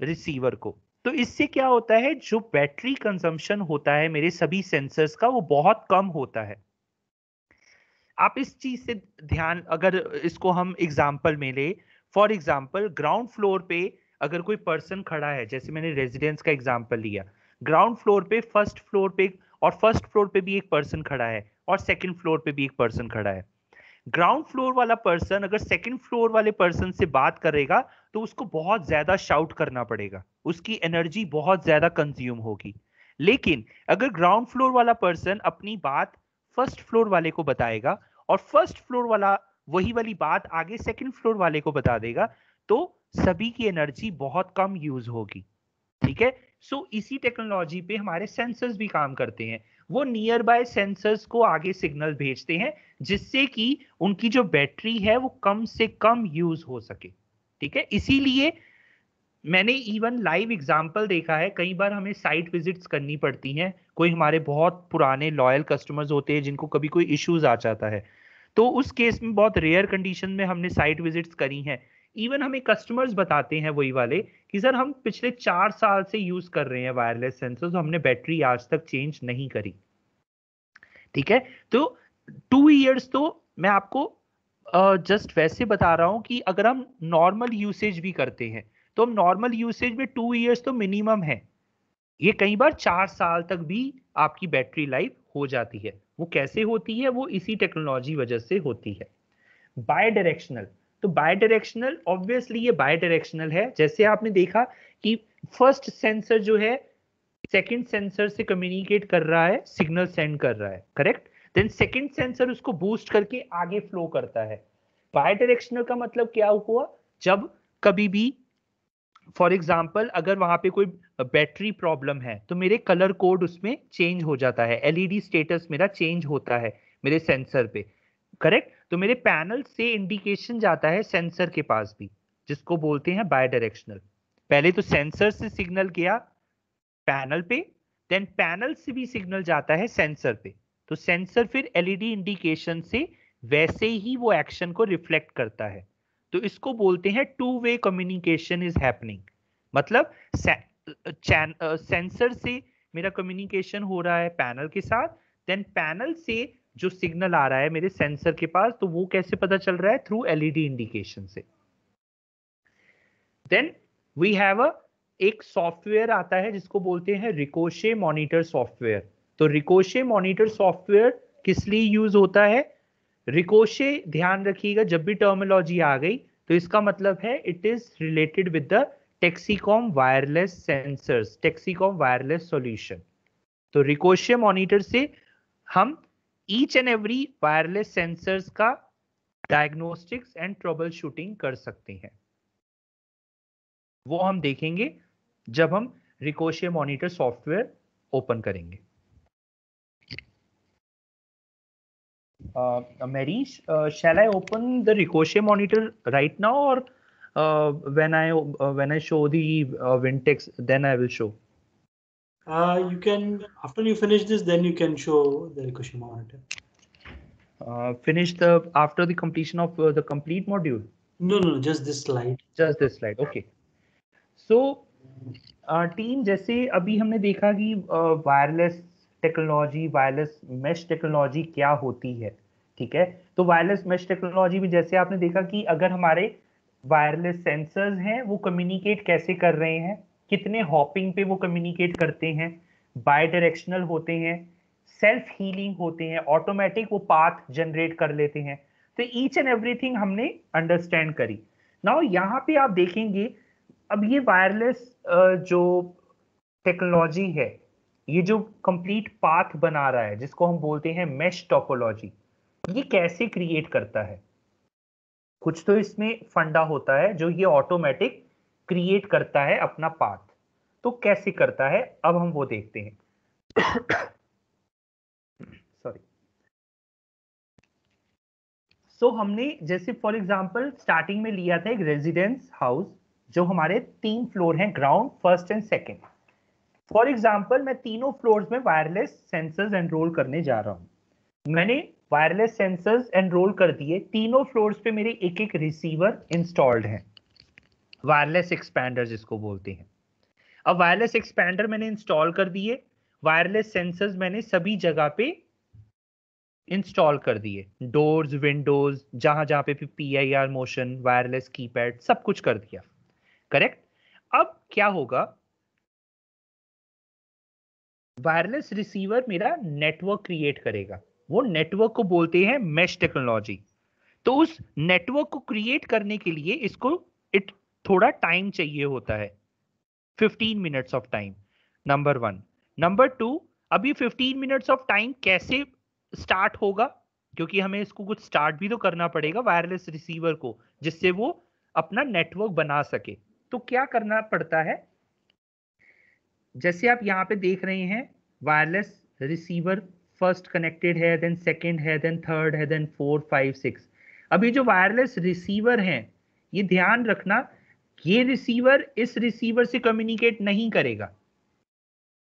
रिसीवर को. तो इससे क्या होता है, जो बैटरी कंजम्पशन होता है मेरे सभी सेंसर्स का, वो बहुत कम होता है। आप इस चीज़ से ध्यान, अगर इसको हम एग्ज़ाम्पल में ले फॉर एग्ज़ाम्पल ग्राउंड फ्लोर पे अगर कोई पर्सन खड़ा है, जैसे मैंने रेजिडेंस का एग्ज़ाम्पल लिया ग्राउंड फ्लोर पे फ़र्स्ट फ्लोर पे और फ़र्स्ट फ्लोर पे भी एक पर्सन खड़ा है और सेकंड फ्लोर पे भी एक पर्सन खड़ा है। ग्राउंड फ्लोर वाला पर्सन अगर सेकंड फ्लोर वाले पर्सन से बात करेगा तो उसको बहुत ज़्यादा शाउट करना पड़ेगा। उसकी एनर्जी बहुत ज़्यादा कंज्यूम होगी। लेकिन अगर ग्राउंड फ्लोर वाला पर्सन अपनी बात फ़र्स्ट फ्लोर वाले को बताएगा और फ़र्स्ट फ्लोर वाला वही वाली बात आगे सेकंड फ्लोर वाले को बता देगा तो सभी की एनर्जी बहुत कम यूज़ होगी। ठीक है? सो इसी टेक्नोलॉजी पे हमारे सेंसर्स भी काम करते हैं। वो नियर बाय सेंसर्स को आगे सिग्नल भेजते हैं, जिससे कि उनकी जो बैटरी है वो कम से कम यूज़ हो सके। ठीक है? इसीलिए मैंने इवन लाइव एग्ज़ाम्पल देखा है कई बार हमें साइट विजिट्स करनी पड़ती हैं। कोई हमारे बहुत पुराने लॉयल कस्टमर्स होते हैं जिनको कभी कोई इश्यूज़ आ जाता है। तो उस केस में बहुत रेयर कंडीशन में हमने साइट विजिट्स करी हैं। इवन हमें कस्टमर्स बताते हैं वही वाले कि सर हम पिछले चार साल से यूज़ कर रहे हैं वायरलेस सेंसर हमने बैटरी आज तक चेंज नहीं करी। ठीक है? तो टू ईयर्स तो मैं आपको जस्ट uh, वैसे बता रहा हूँ कि अगर हम नॉर्मल यूसेज भी करते हैं तो हम नॉर्मल यूसेज में टू ईयर्स तो मिनिमम है। ये कई बार चार साल तक भी आपकी बैटरी लाइफ हो जाती है। वो कैसे होती है? वो इसी टेक्नोलॉजी वजह से होती है। बाय डायरेक्शनल तो बाय डायरेक्शनल ऑब्वियसली ये बाय डायरेक्शनल है। जैसे आपने देखा कि फ़र्स्ट सेंसर जो है सेकंड सेंसर से कम्युनिकेट कर रहा है सिग्नल सेंड कर रहा है करेक्ट देन सेकंड सेंसर उसको बूस्ट करके आगे फ्लो करता है। बाय डायरेक्शनल का मतलब क्या हुआ? जब कभी भी फॉर एग्ज़ाम्पल अगर वहाँ पे कोई बैटरी प्रॉब्लम है तो मेरे कलर कोड उसमें चेंज हो जाता है। एलईडी स्टेटस मेरा चेंज होता है मेरे सेंसर पे। करेक्ट तो मेरे पैनल से इंडिकेशन जाता है सेंसर के पास भी, जिसको बोलते हैं बाय डायरेक्शनल पहले तो सेंसर से सिग्नल गया पैनल पे देन पैनल से भी सिग्नल जाता है सेंसर पे। तो सेंसर फिर एलईडी इंडिकेशन से वैसे ही वो एक्शन को रिफ्लेक्ट करता है। तो इसको बोलते हैं two way communication is happening मतलब सेंसर से मेरा कम्युनिकेशन हो रहा है पैनल के साथ देन पैनल से जो सिग्नल आ रहा है मेरे सेंसर के पास तो वो कैसे पता चल रहा है? थ्रू एलईडी इंडिकेशन से. देन वी हैव अ एक सॉफ्टवेयर आता है जिसको बोलते हैं रिकोशे मॉनिटर सॉफ्टवेयर तो रिकोशे मॉनिटर सॉफ्टवेयर किस लिए यूज़ होता है? रिकोशे ध्यान रखिएगा, जब भी टर्मोलॉजी आ गई तो इसका मतलब है it is related with the Texecom wireless sensors Texecom wireless solution तो रिकोशे मॉनिटर से हम each and every wireless sensors का डायग्नोस्टिक्स एंड ट्रबल शूटिंग कर सकते हैं। वो हम देखेंगे जब हम रिकोशे मॉनिटर सॉफ्टवेयर ओपन करेंगे। Uh, Marish, uh, shall I open the Ricochet monitor right now, or uh, when I uh, when I show the uh, Vintex, then I will show. Uh, you can after you finish this, then you can show the Ricochet monitor. Uh, finish the after the completion of uh, the complete module. No, no, just this slide. Just this slide. Okay. So team जैसे अभी हमने देखा कि wireless technology, wireless mesh technology क्या होती है? ठीक है? तो वायरलेस मेश टेक्नोलॉजी में जैसे आपने देखा कि अगर हमारे वायरलेस सेंसर्स हैं, वो कम्युनिकेट कैसे कर रहे हैं? कितने हॉपिंग पे वो कम्युनिकेट करते हैं? बाय डायरेक्शनल होते हैं सेल्फ हीलिंग होते हैं ऑटोमेटिक वो पाथ जनरेट कर लेते हैं। तो ईच एंड एवरीथिंग हमने अंडरस्टैंड करी। नाउ यहाँ पे आप देखेंगे, अब ये वायरलेस जो टेक्नोलॉजी है ये जो कंप्लीट पाथ बना रहा है जिसको हम बोलते हैं मेश टोपोलॉजी ये कैसे क्रिएट करता है? कुछ तो इसमें फंडा होता है जो ये ऑटोमेटिक क्रिएट करता है अपना पाथ तो कैसे करता है? अब हम वो देखते हैं। (coughs) सॉरी सो so, हमने जैसे फॉर एग्जांपल स्टार्टिंग में लिया था एक रेजिडेंस हाउस जो हमारे तीन फ्लोर हैं ground first and second for example मैं तीनों फ्लोर्स में वायरलेस सेंसर्स एनरोल करने जा रहा हूँ। मैंने वायरलेस सेंसर्स एनरोल कर दिए। तीनों फ्लोर्स पे मेरे एक एक रिसीवर इंस्टॉल्ड हैं। वायरलेस एक्सपैंडर जिसको बोलते हैं। अब वायरलेस एक्सपैंडर मैंने इंस्टॉल कर दिए। वायरलेस सेंसर्स मैंने सभी जगह पे इंस्टॉल कर दिए। डोर्स विंडोज़ जहाँ जहाँ पे P I R motion wireless keypad सब कुछ कर दिया। करेक्ट अब क्या होगा? वायरलेस रिसीवर मेरा नेटवर्क क्रिएट करेगा। वो नेटवर्क को बोलते हैं मेश टेक्नोलॉजी तो उस नेटवर्क को क्रिएट करने के लिए इसको इट थोड़ा टाइम चाहिए होता है। 15 minutes of time number one number two अभी 15 मिनट्स ऑफ़ टाइम कैसे स्टार्ट होगा? क्योंकि हमें इसको कुछ स्टार्ट भी तो करना पड़ेगा वायरलेस रिसीवर को, जिससे वो अपना नेटवर्क बना सके। तो क्या करना पड़ता है? जैसे आप यहाँ पे देख रहे हैं वायरलेस रिसीवर फ़र्स्ट कनेक्टेड है देन सेकंड है देन थर्ड है देन फोर फाइव सिक्स अभी जो वायरलेस रिसीवर हैं, ये ध्यान रखना, ये रिसीवर इस रिसीवर से कम्युनिकेट नहीं करेगा।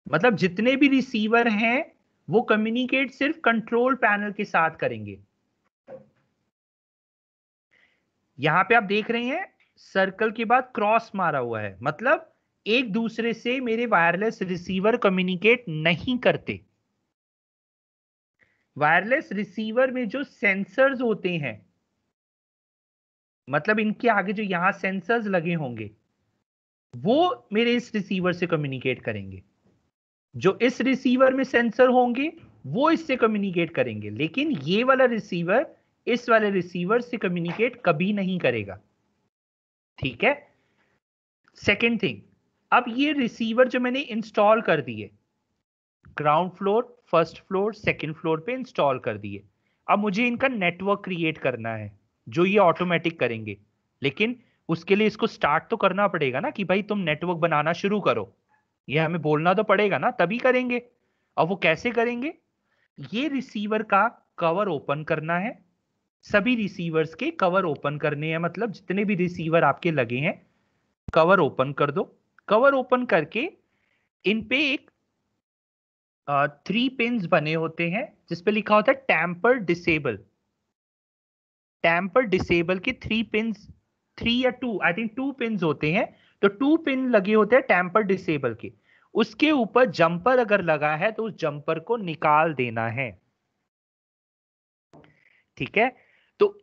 मतलब जितने भी रिसीवर हैं, वो कम्युनिकेट सिर्फ़ कंट्रोल पैनल के साथ करेंगे। यहाँ पे आप देख रहे हैं सर्कल के बाद क्रॉस मारा हुआ है। मतलब एक दूसरे से मेरे वायरलेस रिसीवर कम्युनिकेट नहीं करते। वायरलेस रिसीवर में जो सेंसर्स होते हैं मतलब इनके आगे जो यहाँ सेंसर्स लगे होंगे, वो मेरे इस रिसीवर से कम्युनिकेट करेंगे। जो इस रिसीवर में सेंसर होंगे, वो इससे कम्युनिकेट करेंगे। लेकिन ये वाला रिसीवर इस वाले रिसीवर से कम्युनिकेट कभी नहीं करेगा। ठीक है? सेकेंड थिंग अब ये रिसीवर जो मैंने इंस्टॉल कर दिए ground floor first floor second floor पे इंस्टॉल कर दिए अब मुझे इनका नेटवर्क क्रिएट करना है, जो ये ऑटोमेटिक करेंगे। लेकिन उसके लिए इसको स्टार्ट तो करना पड़ेगा ना कि भाई तुम नेटवर्क बनाना शुरू करो। ये हमें बोलना तो पड़ेगा ना, तभी करेंगे। अब वो कैसे करेंगे? ये रिसीवर का कवर ओपन करना है। सभी रिसीवर्स के कवर ओपन करने हैं मतलब जितने भी रिसीवर आपके लगे हैं कवर ओपन कर दो। कवर ओपन करके इन पे एक थ्री पिंस बने होते हैं जिसपे लिखा होता है टैंपर डिसेबल टैंपर डिसेबल के थ्री पिंस थ्री या two I think two pins होते हैं तो टू पिन लगे होते हैं टैंपर डिसेबल के. उसके ऊपर जंपर अगर लगा है तो उस जंपर को निकाल देना है. ठीक है? तो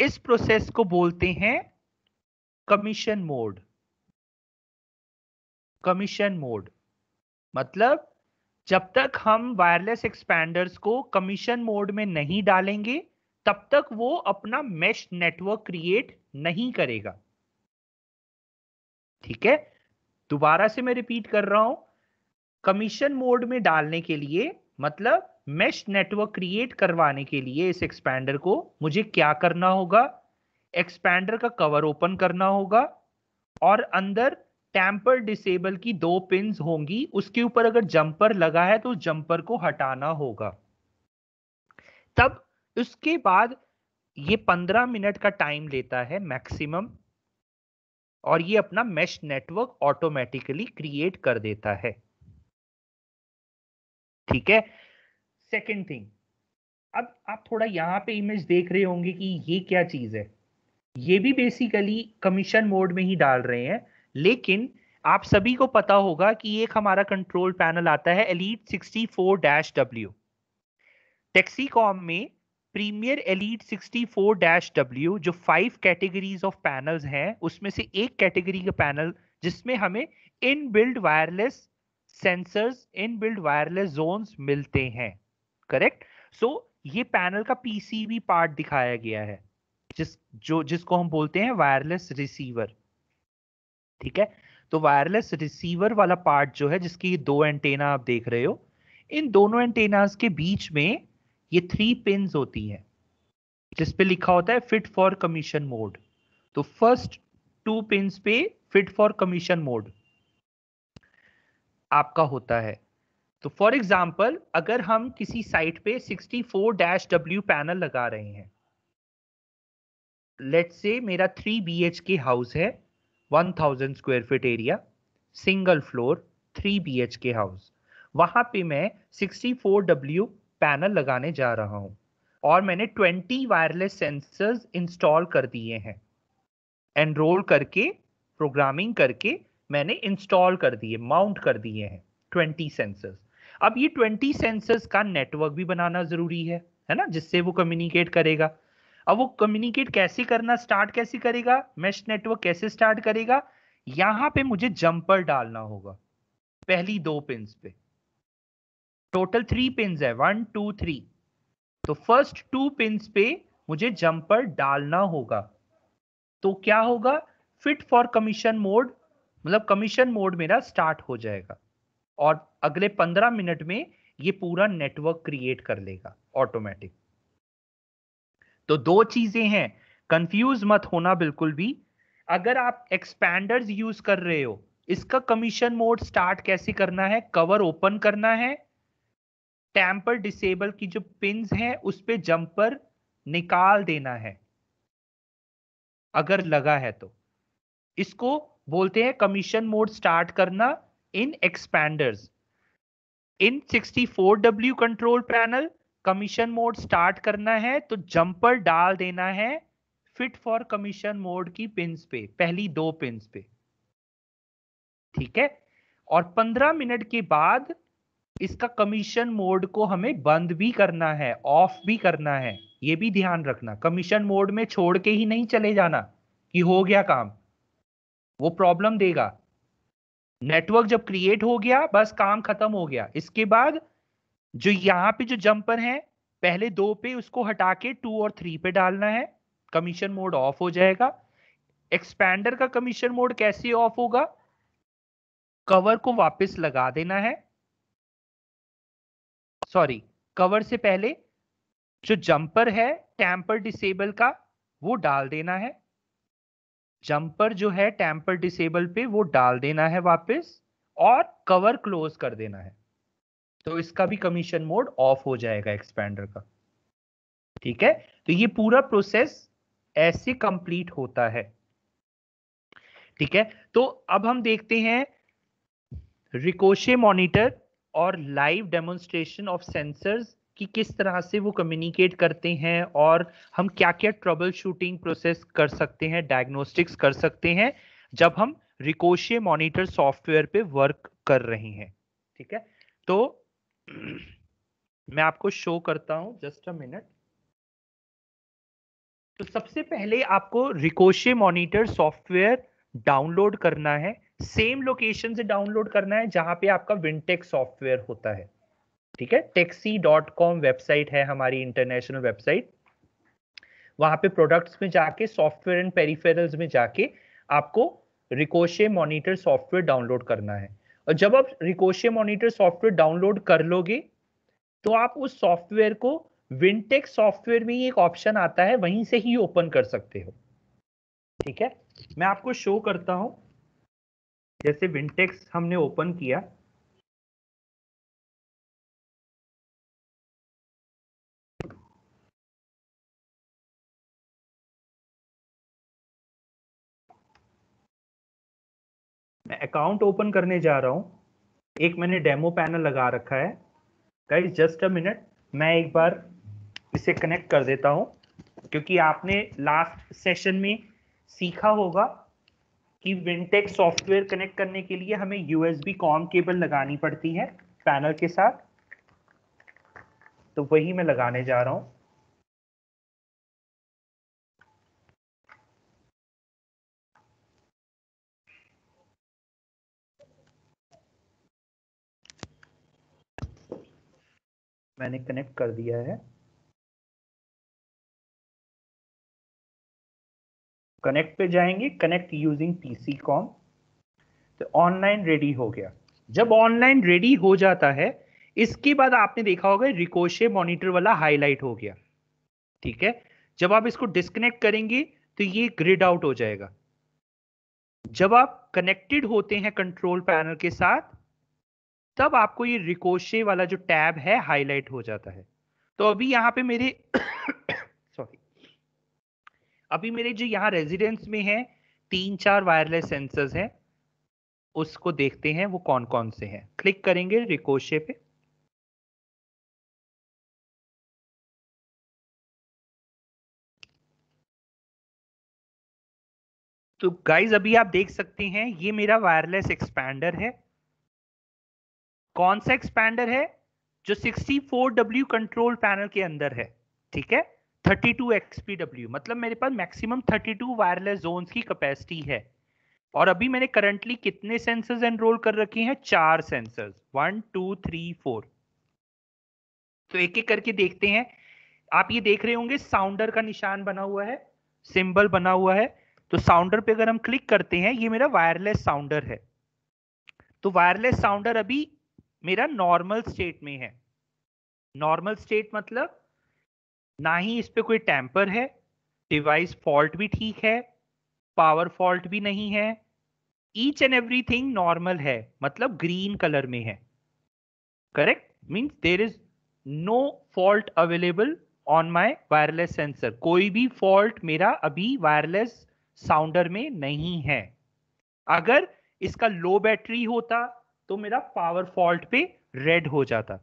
इस प्रोसेस को बोलते हैं कमीशन मोड कमीशन मोड मतलब जब तक हम वायरलेस एक्सपैंडर्स को कमीशन मोड में नहीं डालेंगे, तब तक वो अपना मेश नेटवर्क क्रिएट नहीं करेगा। ठीक है? दोबारा से मैं रिपीट कर रहा हूँ। कमीशन मोड में डालने के लिए मतलब मेश नेटवर्क क्रिएट करवाने के लिए इस एक्सपैंडर को मुझे क्या करना होगा? एक्सपैंडर का कवर ओपन करना होगा और अंदर टैंपर डिसेबल की दो पिंस होंगी, उसके ऊपर अगर जंपर लगा है तो जंपर को हटाना होगा। तब उसके बाद ये पंद्रह मिनट का टाइम लेता है मैक्सिमम और ये अपना मेश नेटवर्क ऑटोमेटिकली क्रिएट कर देता है। ठीक है? सेकेंड थिंग अब आप थोड़ा यहाँ पे इमेज देख रहे होंगे कि ये क्या चीज़ है। ये भी बेसिकली कमीशन मोड में ही डाल रहे हैं। लेकिन आप सभी को पता होगा कि एक हमारा कंट्रोल पैनल आता है एलीट 64 डैश डब्ल्यू टेक्सीकॉम में प्रीमियर एलीट 64 डैश डब्ल्यू जो फाइव कैटेगरीज ऑफ़ पैनल्स हैं उसमें से एक कैटेगरी का पैनल जिसमें हमें inbuilt wireless sensors inbuilt wireless zones मिलते हैं। करेक्ट सो so, ये पैनल का पीसीबी पार्ट दिखाया गया है जिस जो जिसको हम बोलते हैं वायरलेस रिसीवर ठीक है? तो वायरलेस रिसीवर वाला पार्ट जो है, जिसकी दो एंटेना आप देख रहे हो, इन दोनों एंटेनास के बीच में ये थ्री पिन होती हैं। जिस पे लिखा होता है फिट फॉर कमीशन मोड तो फ़र्स्ट टू पिन पे फिट फॉर कमीशन मोड आपका होता है। तो फॉर एग्ज़ाम्पल अगर हम किसी साइट पे 64 डैश डब्ल्यू पैनल लगा रहे हैं लेट से मेरा three B H K house है 1000 square feet area single floor three B H K house वहाँ पे मैं 64 डब्ल्यू पैनल लगाने जा रहा हूँ और मैंने 20 वायरलेस सेंसर्स इंस्टॉल कर दिए हैं। एनरोल करके प्रोग्रामिंग करके मैंने इंस्टॉल कर दिए माउंट कर दिए हैं 20 सेंसर्स अब ये 20 सेंसर्स का नेटवर्क भी बनाना ज़रूरी है है ना? जिससे वो कम्युनिकेट करेगा। अब वो कम्युनिकेट कैसे करना स्टार्ट कैसे करेगा? मेश नेटवर्क कैसे स्टार्ट करेगा? यहाँ पे मुझे जंपर डालना होगा। पहली दो पिंस पे। टोटल थ्री पिंस है। वन टू थ्री तो फ़र्स्ट टू पिंस पे मुझे जंपर डालना होगा। तो क्या होगा? फिट फॉर कमीशन मोड मतलब कमीशन मोड मेरा स्टार्ट हो जाएगा। और अगले पंद्रह मिनट में ये पूरा नेटवर्क क्रिएट कर लेगा ऑटोमेटिक तो दो चीज़ें हैं। कंफ्यूज मत होना बिल्कुल भी। अगर आप एक्सपैंडर्स यूज़ कर रहे हो, इसका कमीशन मोड स्टार्ट कैसे करना है? कवर ओपन करना है। टैंपर डिसेबल की जो पिंस है, उस पर जंपर निकाल देना है। अगर लगा है तो। इसको बोलते हैं कमीशन मोड स्टार्ट करना in expanders in 64W control panel commission mode start करना है तो जंपर डाल देना है फिट फॉर कमीशन मोड की पिंस पे, पहली दो पिंस पे। ठीक है? और 15 मिनट के बाद इसका कमीशन मोड को हमें बंद भी करना है ऑफ़ भी करना है, ये भी ध्यान रखना। कमीशन मोड में छोड़ के ही नहीं चले जाना कि हो गया काम। वो प्रॉब्लम देगा। नेटवर्क जब क्रिएट हो गया, बस काम खत्म हो गया। इसके बाद जो यहाँ पे जो जंपर है, पहले दो पे उसको हटा के टू और थ्री पे डालना है। कमीशन मोड ऑफ़ हो जाएगा। एक्सपैंडर का कमीशन मोड कैसे ऑफ़ होगा? कवर को वापस लगा देना है। सॉरी कवर से पहले जो जंपर है टैंपर डिसेबल का, वो डाल देना है। जंपर जो है टैंपर डिसेबल पे वो डाल देना है वापस और कवर क्लोज कर देना है। तो इसका भी कमीशन मोड ऑफ़ हो जाएगा एक्सपेंडर का। ठीक है? तो ये पूरा प्रोसेस ऐसे कंप्लीट होता है। ठीक है? तो अब हम देखते हैं रिकोशे मॉनिटर और लाइव डेमोन्स्ट्रेशन ऑफ़ सेंसर्स कि किस तरह से वो कम्युनिकेट करते हैं और हम क्या क्या ट्रबल शूटिंग प्रोसेस कर सकते हैं डायग्नोस्टिक्स कर सकते हैं, जब हम रिकोशे मॉनिटर सॉफ्टवेयर पे वर्क कर रहे हैं। ठीक है? तो मैं आपको शो करता हूँ जस्ट अ मिनट तो सबसे पहले आपको रिकोशे मॉनिटर सॉफ्टवेयर डाउनलोड करना है। सेम लोकेशन से डाउनलोड करना है जहाँ पे आपका विंटेक सॉफ्टवेयर होता है। ठीक है? टेक्सी डॉट कॉम वेबसाइट है हमारी इंटरनेशनल वेबसाइट वहाँ पे प्रोडक्ट्स में जाके सॉफ्टवेयर एंड पेरिफेरल्स में जाके आपको रिकोशे मॉनिटर सॉफ्टवेयर डाउनलोड करना है। और जब आप रिकोशे मॉनिटर सॉफ्टवेयर डाउनलोड कर लोगे तो आप उस सॉफ्टवेयर को विंटेक सॉफ्टवेयर में ही एक ऑप्शन आता है, वहीं से ही ओपन कर सकते हो। ठीक है? मैं आपको शो करता हूँ। जैसे विंटेक्स हमने ओपन किया। मैं अकाउंट ओपन करने जा रहा हूँ। एक मैंने डेमो पैनल लगा रखा है। गाइस जस्ट अ मिनट मैं एक बार इसे कनेक्ट कर देता हूँ। क्योंकि आपने लास्ट सेशन में सीखा होगा कि विंटेक सॉफ्टवेयर कनेक्ट करने के लिए हमें यूएसबी कॉम केबल लगानी पड़ती है पैनल के साथ। तो वही मैं लगाने जा रहा हूँ। मैंने कनेक्ट कर दिया है। कनेक्ट पे जाएँगे कनेक्ट यूजिंग पीसी कॉम तो ऑनलाइन रेडी हो गया। जब ऑनलाइन रेडी हो जाता है, इसके बाद आपने देखा होगा रिकोशे मॉनिटर वाला हाईलाइट हो गया। ठीक है? जब आप इसको डिस्कनेक्ट करेंगे तो ये ग्रिड आउट हो जाएगा। जब आप कनेक्टेड होते हैं कंट्रोल पैनल के साथ तब आपको ये रिकोशे वाला जो टैब है हाईलाइट हो जाता है। तो अभी यहाँ पे मेरे (coughs) सॉरी अभी मेरे जो यहाँ रेजिडेंस में है तीन चार वायरलेस सेंसर्स हैं, उसको देखते हैं, वो कौन कौन से हैं। क्लिक करेंगे रिकोशे पे। तो गाइज़ अभी आप देख सकते हैं, ये मेरा वायरलेस एक्सपैंडर है। कौन सा एक्सपैंडर है? जो 64W कंट्रोल पैनल के अंदर है, ठीक है? 32 XPW मतलब मेरे पास मैक्सिमम 32 वायरलेस जोन्स की कैपेसिटी है। और अभी मैंने करंटली कितने सेंसर्स एनरोल कर रखे हैं? चार sensors one two three four तो एक एक करके देखते हैं। आप ये देख रहे होंगे साउंडर का निशान बना हुआ है सिंबल बना हुआ है। तो साउंडर पे अगर हम क्लिक करते हैं, ये मेरा वायरलेस साउंडर है। तो वायरलेस साउंडर अभी मेरा नॉर्मल स्टेट में है। नॉर्मल स्टेट मतलब ना ही इस पे कोई टैंपर है डिवाइस फॉल्ट भी ठीक है पावर फॉल्ट भी नहीं है ईच एंड एवरीथिंग नॉर्मल है मतलब ग्रीन कलर में है। Correct means there is no fault available on my wireless sensor कोई भी फॉल्ट मेरा अभी वायरलेस साउंडर में नहीं है। अगर इसका लो बैटरी होता तो मेरा पावर फॉल्ट पे रेड हो जाता।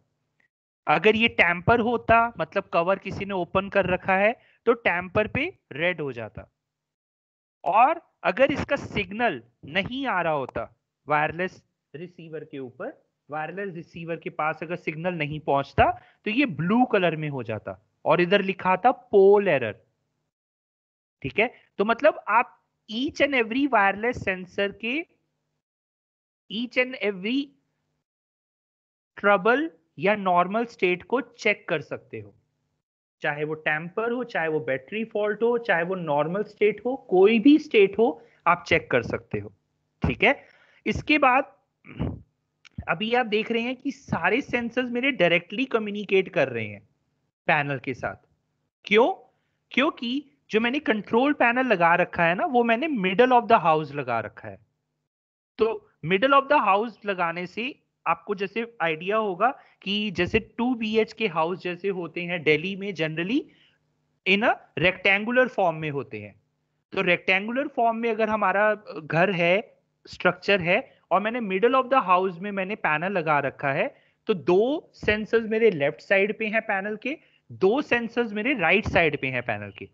अगर ये टैंपर होता मतलब कवर किसी ने ओपन कर रखा है तो टैंपर पे रेड हो जाता। और अगर इसका सिग्नल नहीं आ रहा होता वायरलेस रिसीवर के ऊपर वायरलेस रिसीवर के पास अगर सिग्नल नहीं पहुँचता तो ये ब्लू कलर में हो जाता। और इधर लिखा था पोल एरर ठीक है? तो मतलब आप each and every wireless sensor के ईच एंड एवरी ट्रबल या नॉर्मल स्टेट को चेक कर सकते हो। चाहे वो टेम्पर हो, चाहे वो बैटरी फॉल्ट हो, चाहे वो नॉर्मल स्टेट हो, कोई भी स्टेट हो, आप चेक कर सकते हो। ठीक है? इसके बाद अभी आप देख रहे हैं कि सारे सेंसर्स मेरे डायरेक्टली कम्युनिकेट कर रहे हैं पैनल के साथ। क्यों? क्योंकि जो मैंने कंट्रोल पैनल लगा रखा है ना, वो मैंने मिडल ऑफ़ द हाउस लगा रखा है। तो मिडल ऑफ़ द हाउस लगाने से आपको जैसे आइडिया होगा कि जैसे टू बीएच के हाउस जैसे होते हैं दिल्ली में generally in a rectangular form में होते हैं। तो रेक्टेंगुलर फॉर्म में अगर हमारा घर है स्ट्रक्चर है और मैंने मिडल ऑफ़ द हाउस में मैंने पैनल लगा रखा है तो दो सेंसर्स मेरे लेफ़्ट साइड पे हैं पैनल के, दो सेंसर्स मेरे राइट साइड पे हैं पैनल के।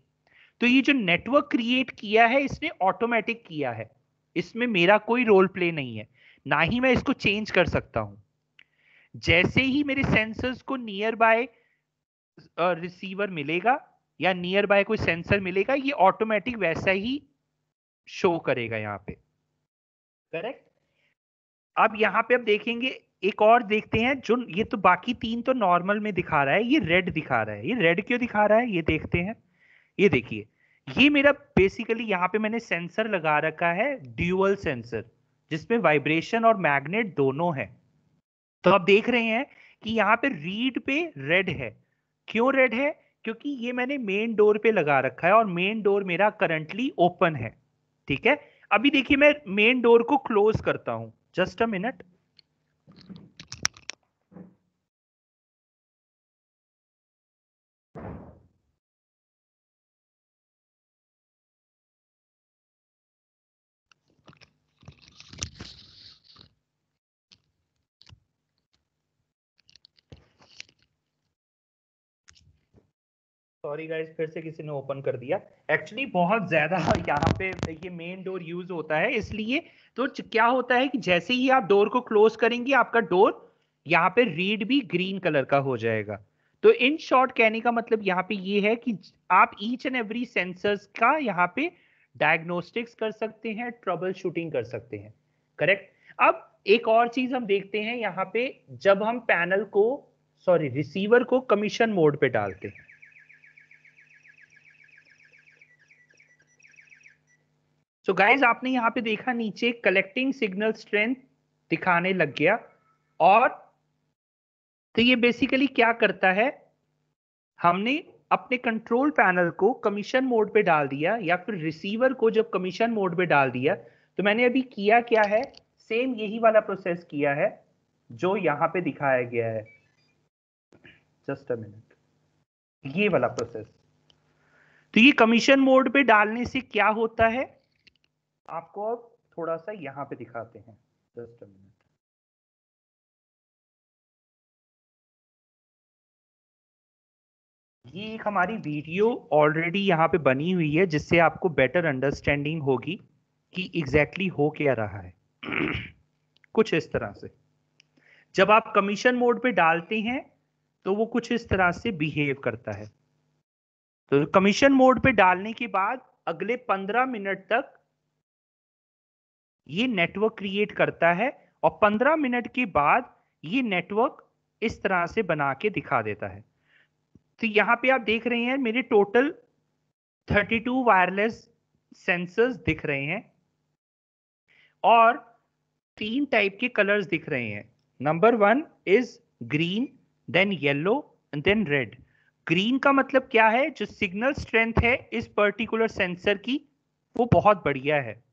तो ये जो नेटवर्क क्रिएट किया है, इसने ऑटोमेटिक किया है। इसमें मेरा कोई रोल प्ले नहीं है। ना ही मैं इसको चेंज कर सकता हूँ। जैसे ही मेरे सेंसर्स को नियर बाय रिसीवर मिलेगा या नियर बाय कोई सेंसर मिलेगा, ये ऑटोमेटिक वैसा ही शो करेगा यहाँ पे। करेक्ट अब यहाँ पे अब देखेंगे, एक और देखते हैं, जो ये तो बाकी तीन तो नॉर्मल में दिखा रहा है, ये रेड दिखा रहा है। ये रेड क्यों दिखा रहा है? ये देखते हैं। ये देखिए ये मेरा बेसिकली यहाँ पे मैंने सेंसर लगा रखा है ड्यूअल सेंसर जिसमें वाइब्रेशन और मैग्नेट दोनों है। तो आप देख रहे हैं कि यहाँ पे रीड पे रेड है। क्यों रेड है? क्योंकि ये मैंने मेन डोर पे लगा रखा है और मेन डोर मेरा करंटली ओपन है। ठीक है? अभी देखिए मैं मेन डोर को क्लोज करता हूँ। Just a minute sorry guys फिर से किसी ने ओपन कर दिया। एक्चुअली बहुत ज़्यादा यहाँ पे ये मेन डोर यूज़ होता है, इसलिए तो क्या होता है कि जैसे ही आप डोर को क्लोज करेंगे, आपका डोर यहाँ पे रीड भी ग्रीन कलर का हो जाएगा। तो इन शॉर्ट कहने का मतलब यहाँ पे ये है कि आप ईच एंड एवरी सेंसर्स का यहाँ पे डायग्नोस्टिक्स कर सकते हैं ट्रबल शूटिंग कर सकते हैं। करेक्ट अब एक और चीज़ हम देखते हैं यहाँ पे जब हम पैनल को सॉरी रिसीवर को कमीशन मोड पे डालते हैं। सो so गाइज़ आपने यहाँ पे देखा नीचे कलेक्टिंग सिग्नल स्ट्रेंथ दिखाने लग गया। और तो ये बेसिकली क्या करता है? हमने अपने कंट्रोल पैनल को कमीशन मोड पे डाल दिया या फिर रिसीवर को जब कमीशन मोड पे डाल दिया तो मैंने अभी किया क्या है? सेम यही वाला प्रोसेस किया है जो यहाँ पे दिखाया गया है। जस्ट अ मिनट ये वाला प्रोसेस तो ये कमीशन मोड पे डालने से क्या होता है? आपको अब थोड़ा सा यहाँ पे दिखाते हैं जस्ट मिनट ये एक हमारी वीडियो ऑलरेडी यहाँ पे बनी हुई है, जिससे आपको बेटर अंडरस्टैंडिंग होगी कि एग्जैक्टली exactly हो क्या रहा है। (clears throat) कुछ इस तरह से। जब आप कमीशन मोड पे डालते हैं तो वो कुछ इस तरह से बिहेव करता है। तो कमीशन मोड पे डालने के बाद अगले पंद्रह मिनट तक ये नेटवर्क क्रिएट करता है और 15 मिनट के बाद ये नेटवर्क इस तरह से बना के दिखा देता है। तो यहाँ पे आप देख रहे हैं मेरे टोटल 32 वायरलेस सेंसर्स दिख रहे हैं और तीन टाइप के कलर्स दिख रहे हैं। Number one is green then yellow then red green का मतलब क्या है? जो सिग्नल स्ट्रेंथ है इस पर्टिकुलर सेंसर की, वो बहुत बढ़िया है।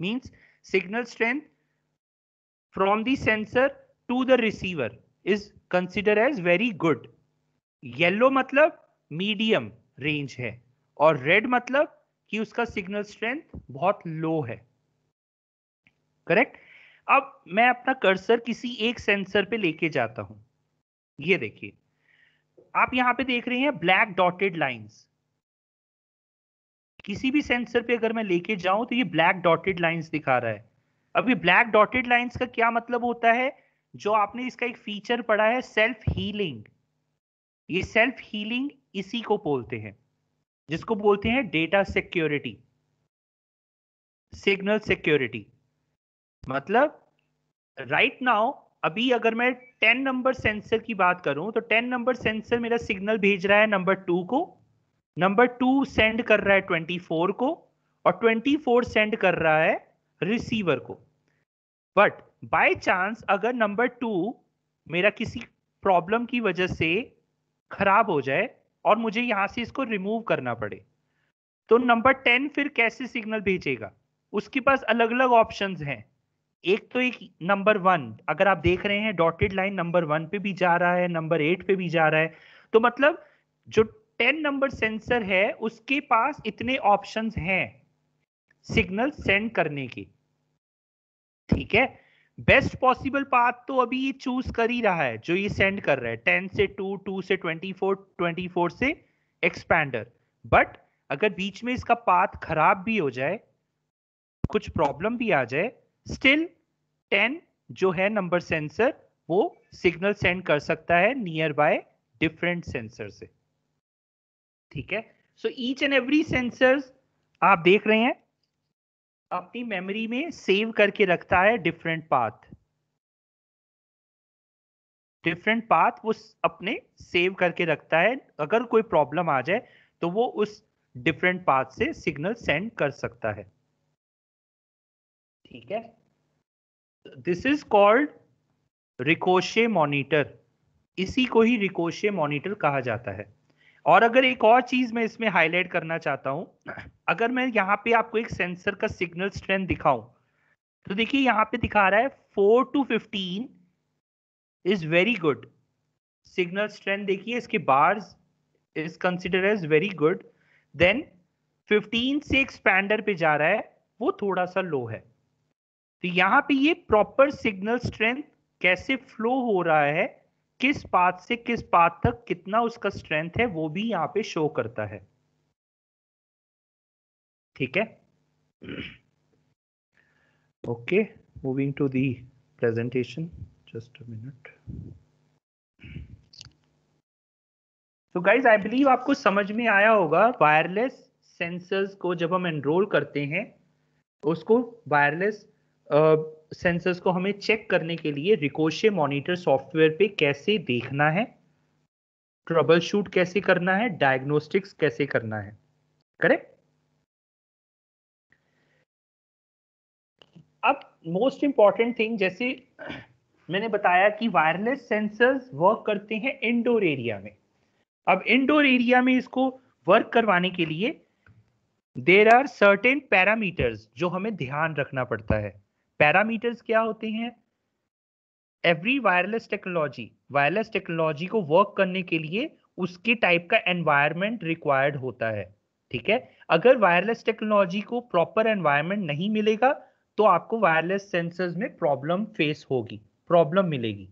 Means signal strength from the sensor to the receiver is considered as very good. Yellow मतलब मीडियम रेंज है और रेड मतलब कि उसका सिग्नल स्ट्रेंथ बहुत लो है। करेक्ट अब मैं अपना कर्सर किसी एक सेंसर पे लेके जाता हूँ। ये देखिए, आप यहाँ पे देख रहे हैं ब्लैक डॉटेड लाइंस किसी भी सेंसर पे अगर मैं लेके जाऊँ तो ये ब्लैक डॉटेड लाइंस दिखा रहा है। अब ये ब्लैक डॉटेड लाइंस का क्या मतलब होता है? जो आपने इसका एक फीचर पढ़ा है सेल्फ हीलिंग ये सेल्फ हीलिंग इसी को बोलते हैं, जिसको बोलते हैं डेटा सिक्योरिटी सिग्नल सिक्योरिटी मतलब राइट right नाउ अभी अगर मैं टेन नंबर सेंसर की बात करूँ तो टेन नंबर सेंसर मेरा सिग्नल भेज रहा है नंबर टू को। नंबर टू सेंड कर रहा है ट्वेंटी फोर को और ट्वेंटी फोर सेंड कर रहा है रिसीवर को। बट बाय चांस अगर नंबर टू मेरा किसी प्रॉब्लम की वजह से खराब हो जाए और मुझे यहाँ से इसको रिमूव करना पड़े तो नंबर टेन फिर कैसे सिग्नल भेजेगा? उसके पास अलग अलग ऑप्शन हैं। एक तो एक नंबर वन अगर आप देख रहे हैं डॉटेड लाइन नंबर वन पे भी जा रहा है नंबर एट पे भी जा रहा है तो मतलब जो टेन नंबर सेंसर है, उसके पास इतने ऑप्शंस हैं सिग्नल सेंड करने की। ठीक है? बेस्ट पॉसिबल पाथ तो अभी ये चूज़ कर ही रहा है, जो ये सेंड कर रहा है, टेन से टू टू से ट्वेंटी फोर ट्वेंटी फोर से एक्सपैंडर। बट अगर बीच में इसका पाथ खराब भी हो जाए, कुछ प्रॉब्लम भी आ जाए, स्टिल टेन जो है नंबर सेंसर, वो सिग्नल सेंड कर सकता है नियर बाय डिफरेंट सेंसर से। ठीक है? So each and every sensors आप देख रहे हैं, अपनी मेमोरी में सेव करके रखता है डिफरेंट पाथ डिफरेंट पाथ वो अपने सेव करके रखता है। अगर कोई प्रॉब्लम आ जाए तो वो उस डिफरेंट पाथ से सिग्नल सेंड कर सकता है। ठीक है? This is called Ricochet monitor इसी को ही रिकोशे मॉनिटर कहा जाता है। और अगर एक और चीज़ मैं इसमें हाईलाइट करना चाहता हूँ, अगर मैं यहाँ पे आपको एक सेंसर का सिग्नल स्ट्रेंथ दिखाऊँ तो देखिए यहाँ पे दिखा रहा है four two fifteen is very good signal strength देखिए, इसके bars is consider as very good then 15 से एक्सपैंडर पे जा रहा है, वो थोड़ा सा लो है। तो यहाँ पे ये प्रॉपर सिग्नल स्ट्रेंथ कैसे फ्लो हो रहा है किस पाथ से किस पाथ तक कितना उसका स्ट्रेंथ है, वो भी यहाँ पे शो करता है। ठीक है? Okay moving to the presentation just a minute तो गाइज़ आई बिलीव आपको समझ में आया होगा वायरलेस सेंसर्स को जब हम एनरोल करते हैं, उसको वायरलेस सेंसर्स को हमें चेक करने के लिए रिकोशे मॉनिटर सॉफ्टवेयर पे कैसे देखना है ट्रबल शूट कैसे करना है डायग्नोस्टिक्स कैसे करना है। करेक्ट अब मोस्ट इंपॉर्टेंट थिंग जैसे मैंने बताया कि वायरलेस सेंसर्स वर्क करते हैं इंडोर एरिया में। अब इंडोर एरिया में इसको वर्क करवाने के लिए देर आर सर्टेन पैरामीटर्स जो हमें ध्यान रखना पड़ता है। पैरामीटर्स क्या होते हैं? Every wireless technology wireless technology को वर्क करने के लिए उसके टाइप का एनवायरमेंट रिक्वायर्ड होता है, ठीक है? अगर वायरलेस टेक्नोलॉजी को प्रॉपर एनवायरमेंट नहीं मिलेगा तो आपको वायरलेस सेंसर्स में प्रॉब्लम फेस होगी प्रॉब्लम मिलेगी।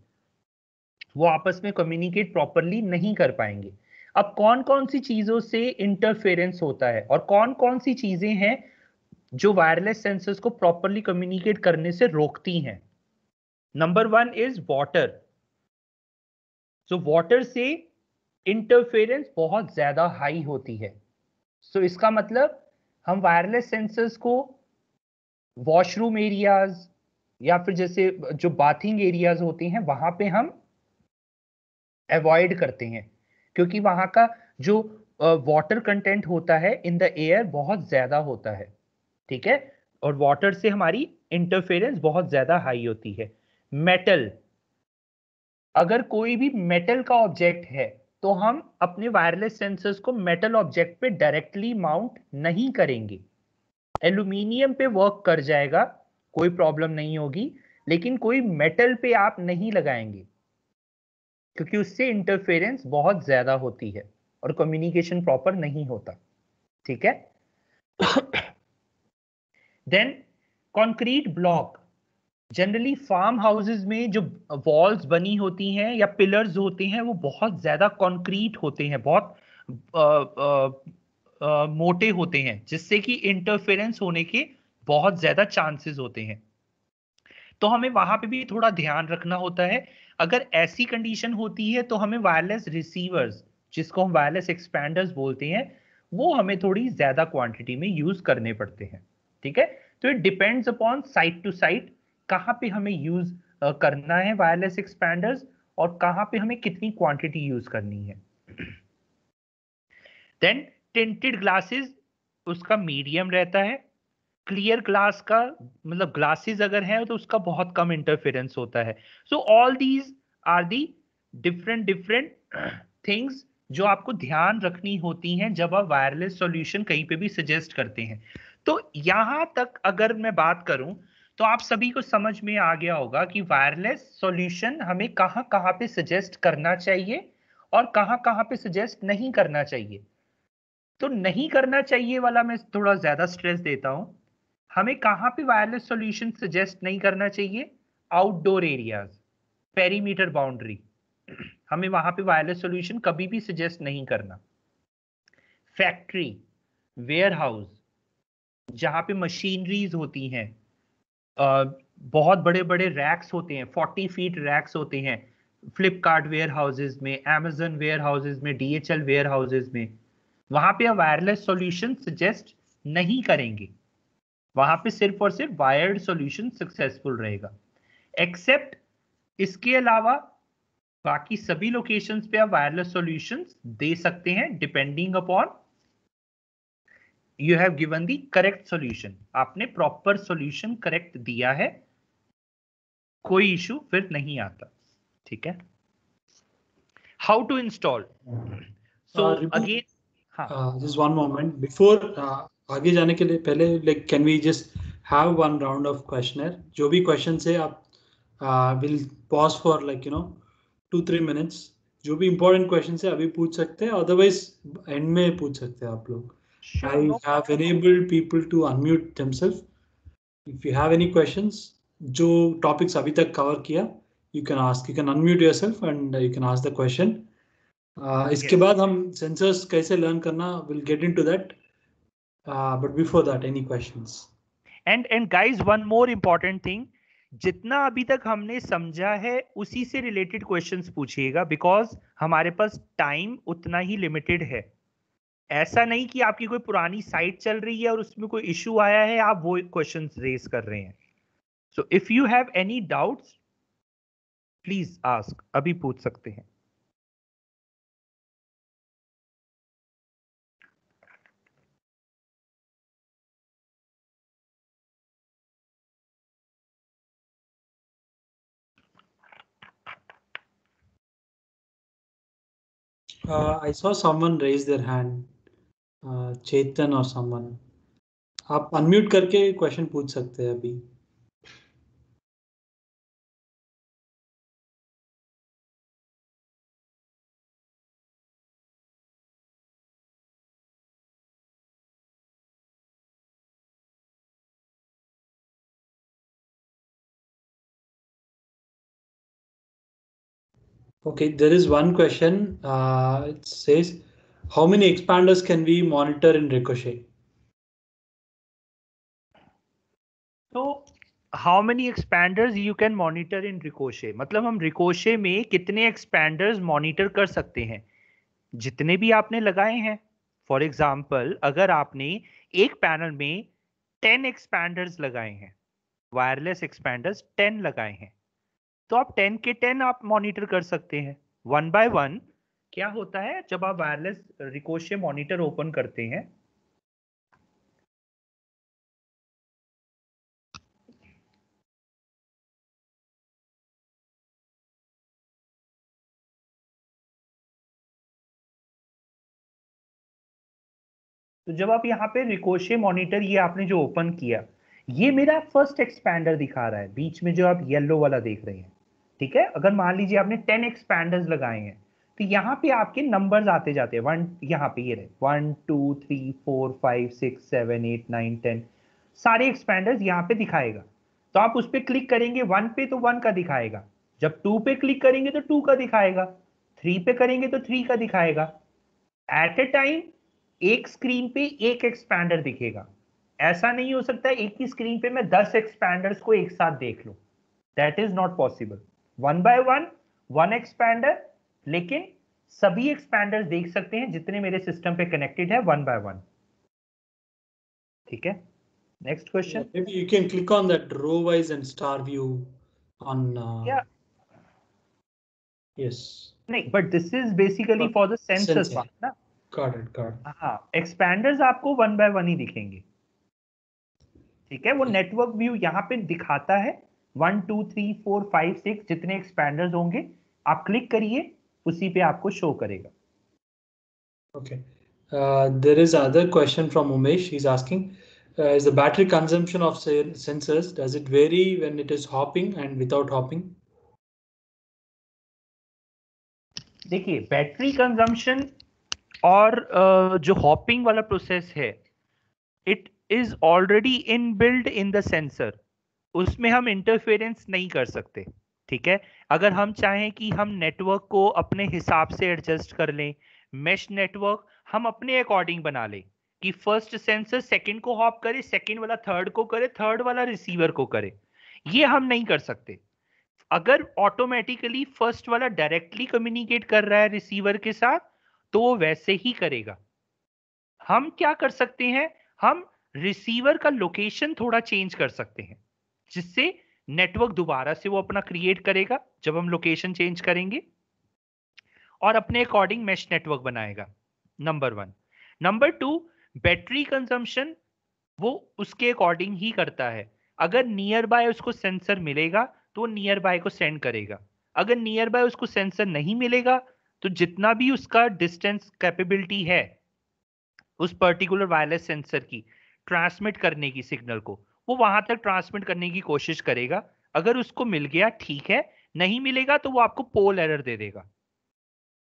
वो आपस में कम्युनिकेट प्रॉपरली नहीं कर पाएँगे। अब कौन कौन सी चीज़ों से इंटरफेरेंस होता है और कौन कौन सी चीज़ें हैं जो वायरलेस सेंसर्स को प्रॉपरली कम्युनिकेट करने से रोकती हैं। Number one is water so water से इंटरफेरेंस बहुत ज़्यादा हाई होती है। सो so, इसका मतलब हम वायरलेस सेंसर्स को वॉशरूम एरियाज़ या फिर जैसे जो बाथिंग एरियाज़ होते हैं वहाँ पे हम अवॉइड करते हैं। क्योंकि वहाँ का जो वाटर कंटेंट होता है इन द एयर बहुत ज़्यादा होता है। ठीक है? और वाटर से हमारी इंटरफेरेंस बहुत ज़्यादा हाई होती है। मेटल अगर कोई भी मेटल का ऑब्जेक्ट है तो हम अपने वायरलेस सेंसर्स को मेटल ऑब्जेक्ट पे डायरेक्टली माउंट नहीं करेंगे। एल्यूमिनियम पे वर्क कर जाएगा, कोई प्रॉब्लम नहीं होगी, लेकिन कोई मेटल पे आप नहीं लगाएँगे, क्योंकि उससे इंटरफेरेंस बहुत ज़्यादा होती है और कम्युनिकेशन प्रॉपर नहीं होता। ठीक है? Then concrete block generally farmhouses में जो वॉल्स बनी होती हैं या पिलर्स होते हैं वो बहुत ज़्यादा कंक्रीट होते हैं बहुत आ, आ, आ, मोटे होते हैं जिससे कि इंटरफेरेंस होने के बहुत ज़्यादा चांसेस होते हैं। तो हमें वहाँ पे भी थोड़ा ध्यान रखना होता है। अगर ऐसी कंडीशन होती है तो हमें वायरलेस रिसीवर्स जिसको हम वायरलेस एक्सपैंडर्स बोलते हैं वो हमें थोड़ी ज़्यादा क्वांटिटी में यूज़ करने पड़ते हैं। ठीक है? तो it depends upon site to site कहाँ पे हमें यूज़ करना है वायरलेस एक्सपैंडर्स और कहाँ पे हमें कितनी क्वांटिटी यूज़ करनी है। देन टिंटेड ग्लासेस उसका मीडियम रहता है। क्लियर ग्लास का मतलब ग्लासेस अगर है तो उसका बहुत कम इंटरफेरेंस होता है। So all these are the different different things जो आपको ध्यान रखनी होती हैं जब आप वायरलेस सॉल्यूशन कहीं पे भी सजेस्ट करते हैं। तो यहाँ तक अगर मैं बात करूँ तो आप सभी को समझ में आ गया होगा कि वायरलेस सॉल्यूशन हमें कहाँ कहाँ पे सजेस्ट करना चाहिए और कहाँ कहाँ पे सजेस्ट नहीं करना चाहिए। तो नहीं करना चाहिए वाला मैं थोड़ा ज़्यादा स्ट्रेस देता हूँ। हमें कहाँ पे वायरलेस सॉल्यूशन सजेस्ट नहीं करना चाहिए? आउटडोर एरियाज़ पेरीमीटर बाउंड्री हमें वहाँ पे वायरलेस सॉल्यूशन कभी भी सजेस्ट नहीं करना। फैक्ट्री वेयर हाउस जहाँ पे मशीनरीज होती हैं बहुत बड़े बड़े रैक्स होते हैं फोर्टी फीट रैक्स होते हैं फ्लिपकार्ट वेयर हाउसेज में एमेजन वेयर हाउसेज में डीएचएल वेयर हाउसेज में, वहाँ पे वायरलेस सॉल्यूशन सजेस्ट नहीं करेंगे। वहाँ पे सिर्फ़ और सिर्फ़ वायर्ड सॉल्यूशन सक्सेसफुल रहेगा। एक्सेप्ट इसके अलावा बाकी सभी लोकेशंस पे आप वायरलेस सॉल्यूशंस दे सकते हैं depending upon you have given the correct solution आपने प्रॉपर सॉल्यूशन करेक्ट दिया है। कोई इशू फिर नहीं आता। ठीक है? How to install so again just one moment before आगे जाने के लिए पहले like can we just have one round of questioner जो भी क्वेश्चन है आप will pause for like you know two three minutes जो भी इंपॉर्टेंट क्वेश्चन है अभी पूछ सकते हैं अदरवाइज़ एंड में पूछ सकते हैं आप लोग। I have enabled people to unmute themselves. If you have any questions जो टॉपिक्स अभी तक कवर किया you can ask you can unmute yourself and you can ask the question इसके yes. बाद हम सेंसर्स कैसे लर्न करना will get into that but before that any questions and and guys one more important thing जितना अभी तक हमने समझा है उसी से रिलेटेड क्वेश्चंस पूछिएगा बिकॉज़ हमारे पास टाइम उतना ही लिमिटेड है। ऐसा नहीं कि आपकी कोई पुरानी साइट चल रही है और उसमें कोई इशू आया है आप वो क्वेश्चन रेज कर रहे हैं so if you have any doubts please ask अभी पूछ सकते हैं Uh, I saw someone raise their hand. Chetan और समवन आप अनम्यूट करके क्वेश्चन पूछ सकते हैं अभी Okay, there is one question. Uh, it says, how many expanders can we monitor in Ricochet? So, how many expanders you can monitor in Ricochet? मतलब हम Ricochet में कितने expanders monitor कर सकते हैं जितने भी आपने लगाए हैं फॉर एग्ज़ाम्पल अगर आपने एक पैनल में 10 एक्सपैंडर्स लगाए हैं वायरलेस एक्सपैंडर्स 10 लगाए हैं तो आप 10 के 10 आप मॉनिटर कर सकते हैं वन बाय वन क्या होता है जब आप वायरलेस रिकोशे मॉनिटर ओपन करते हैं? तो जब आप यहाँ पे रिकोशे मॉनिटर ये आपने जो ओपन किया, ये मेरा फ़र्स्ट एक्सपैंडर दिखा रहा है। बीच में जो आप येलो वाला देख रहे हैं, ठीक है? अगर मान लीजिए आपने टेन एक्सपैंडर्स लगाए हैं तो यहाँ पे आपके नंबर्स आते जाते हैं। वन यहाँ पे ये रहे। One two three four five six seven eight nine ten सारे एक्सपैंडर्स यहाँ पे दिखाएगा। तो आप उस पर क्लिक करेंगे। वन पे तो वन का दिखाएगा। जब टू पे क्लिक करेंगे तो टू का दिखाएगा। थ्री पे करेंगे तो थ्री का दिखाएगा। एट ए टाइम एक स्क्रीन पे एक एक्सपैंडर दिखेगा। ऐसा नहीं हो सकता एक ही स्क्रीन पे मैं दस एक्सपैंडर्स को एक साथ देख लू। That is not possible one by one one expander लेकिन सभी एक्सपैंडर्स देख सकते हैं जितने मेरे सिस्टम पे कनेक्टेड है वन बाय वन ठीक है? Next question maybe you can click on that row wise and star view on uh, yeah. Yes. नहीं but this is basically for the sensors part ना गॉट इट गॉट हाँ expanders आपको one by one ही दिखेंगे। ठीक है? वो network view यहाँ पे दिखाता है। One two three four five six जितने एक्सपैंडर्स होंगे। आप क्लिक करिए। उसी पे आपको शो करेगा। Okay there is other question from Umesh he is asking is the battery consumption of sensors does it vary when it is hopping and without hopping देखिए battery consumption और uh, जो hopping वाला process है it is already in build in the sensor उसमें हम interference नहीं कर सकते। ठीक है? अगर हम चाहें कि हम नेटवर्क को अपने हिसाब से एडजस्ट कर लें मेश नेटवर्क हम अपने अकॉर्डिंग बना लें कि फ़र्स्ट सेंसर सेकंड को हॉप करे सेकंड वाला थर्ड को करे थर्ड वाला रिसीवर को करे। ये हम नहीं कर सकते। अगर ऑटोमेटिकली फ़र्स्ट वाला डायरेक्टली कम्युनिकेट कर रहा है रिसीवर के साथ तो वो वैसे ही करेगा। हम क्या कर सकते हैं? हम रिसीवर का लोकेशन थोड़ा चेंज कर सकते हैं, जिससे नेटवर्क दोबारा से वो अपना क्रिएट करेगा, जब हम लोकेशन चेंज करेंगे और अपने अकॉर्डिंग मैश नेटवर्क बनाएगा number one number two battery consumption वो उसके अकॉर्डिंग ही करता है। अगर नियर बाय उसको सेंसर मिलेगा तो नियर बाय को सेंड करेगा। अगर नियर बाय उसको सेंसर नहीं मिलेगा तो जितना भी उसका डिस्टेंस कैपेबिलिटी है, उस पर्टिकुलर वायरलेस सेंसर की ट्रांसमिट करने की सिग्नल को वो वहाँ तक ट्रांसमिट करने की कोशिश करेगा। अगर उसको मिल गया, ठीक है, नहीं मिलेगा तो वो आपको पोल एरर दे देगा।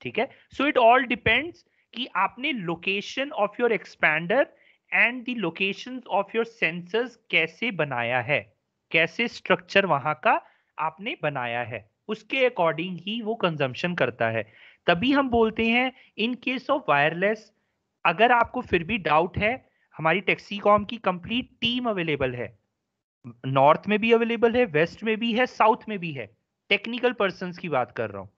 ठीक है? सो इट ऑल डिपेंड्स कि आपने location of your expander and the location of your sensors कैसे बनाया है। कैसे स्ट्रक्चर वहाँ का आपने बनाया है। उसके अकॉर्डिंग ही वो कंजम्पशन करता है। तभी हम बोलते हैं इन केस ऑफ़ वायरलेस अगर आपको फिर भी डाउट है हमारी टेक्सीकॉम की कंप्लीट टीम अवेलेबल है। नॉर्थ में भी अवेलेबल है वेस्ट में भी है साउथ में भी है। टेक्निकल पर्सन की बात कर रहा हूँ।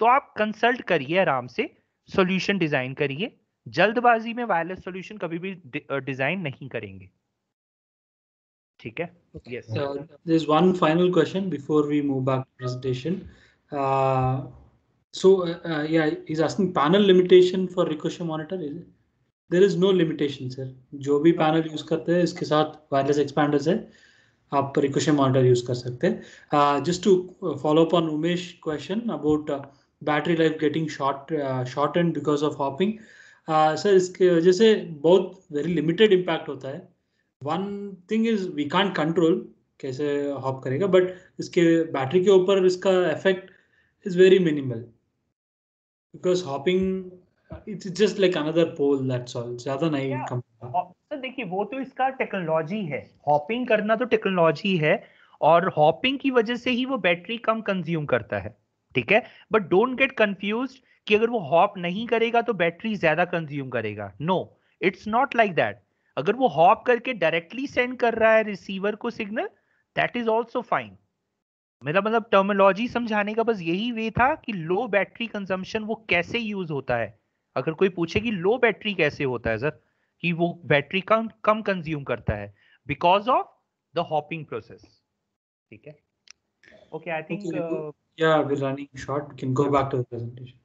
तो आप कंसल्ट करिए आराम से सॉल्यूशन डिज़ाइन करिए। जल्दबाजी में वायरलेस सॉल्यूशन कभी भी डिज़ाइन नहीं करेंगे। ठीक है? Yes. uh, there's one final question before we move back to presentation. Uh, so uh, yeah he's asking panel limitation for ricochet monitor is is no limitation sir जो भी panel use करते हैं, इसके साथ वायरलेस एक्सपैंडर्स है। आप Ricochet monitor use कर सकते हैं। Just to follow up on Umesh question about battery life getting short short and because of hopping sir इसके वजह से बहुत वेरी लिमिटेड इम्पैक्ट होता है। One thing is we can't control कैसे हॉप करेगा बट इसके बैटरी के ऊपर इसका effect is very minimal because hopping it's just like another pole that's all ज़्यादा नहीं कम सर देखिए वो तो इसका टेक्नोलॉजी है। हॉपिंग करना तो टेक्नोलॉजी है और हॉपिंग की वजह से ही वो बैटरी कम कंज्यूम करता है ठीक है? बट डोंट गेट कंफ्यूज कि अगर वो हॉप नहीं करेगा तो बैटरी ज़्यादा कंज्यूम करेगा। No it's not like that अगर वो हॉप करके डायरेक्टली सेंड कर रहा है रिसीवर को signal that is also fine मेरा मतलब टर्मोलॉजी समझाने का बस यही वे था कि लो बैटरी कंजम्पशन वो कैसे यूज़ होता है। अगर कोई पूछे कि लो बैटरी कैसे होता है सर? कि वो बैटरी कम कम कंज्यूम करता है because of the hopping process ठीक है? ओके आई थिंक या we running short can go back to the presentation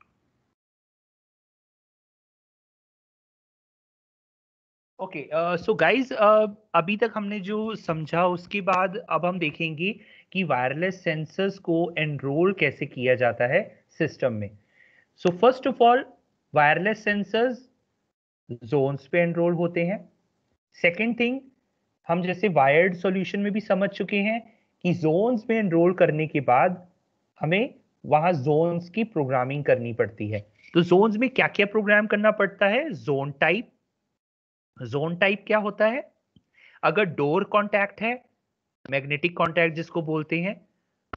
okay so guys अभी तक हमने जो समझा उसके बाद अब हम देखेंगे कि वायरलेस सेंसर्स को एनरोल कैसे किया जाता है सिस्टम में। So first of all wireless sensors zones पे एनरोल होते हैं। सेकेंड थिंग हम जैसे वायर्ड सॉल्यूशन में भी समझ चुके हैं कि जोन्स में एनरोल करने के बाद हमें वहाँ जोन्स की प्रोग्रामिंग करनी पड़ती है। तो जोन्स में क्या क्या प्रोग्राम करना पड़ता है? जोन टाइप जोन टाइप क्या होता है? अगर डोर कॉन्टैक्ट है मैग्नेटिक कॉन्टैक्ट जिसको बोलते हैं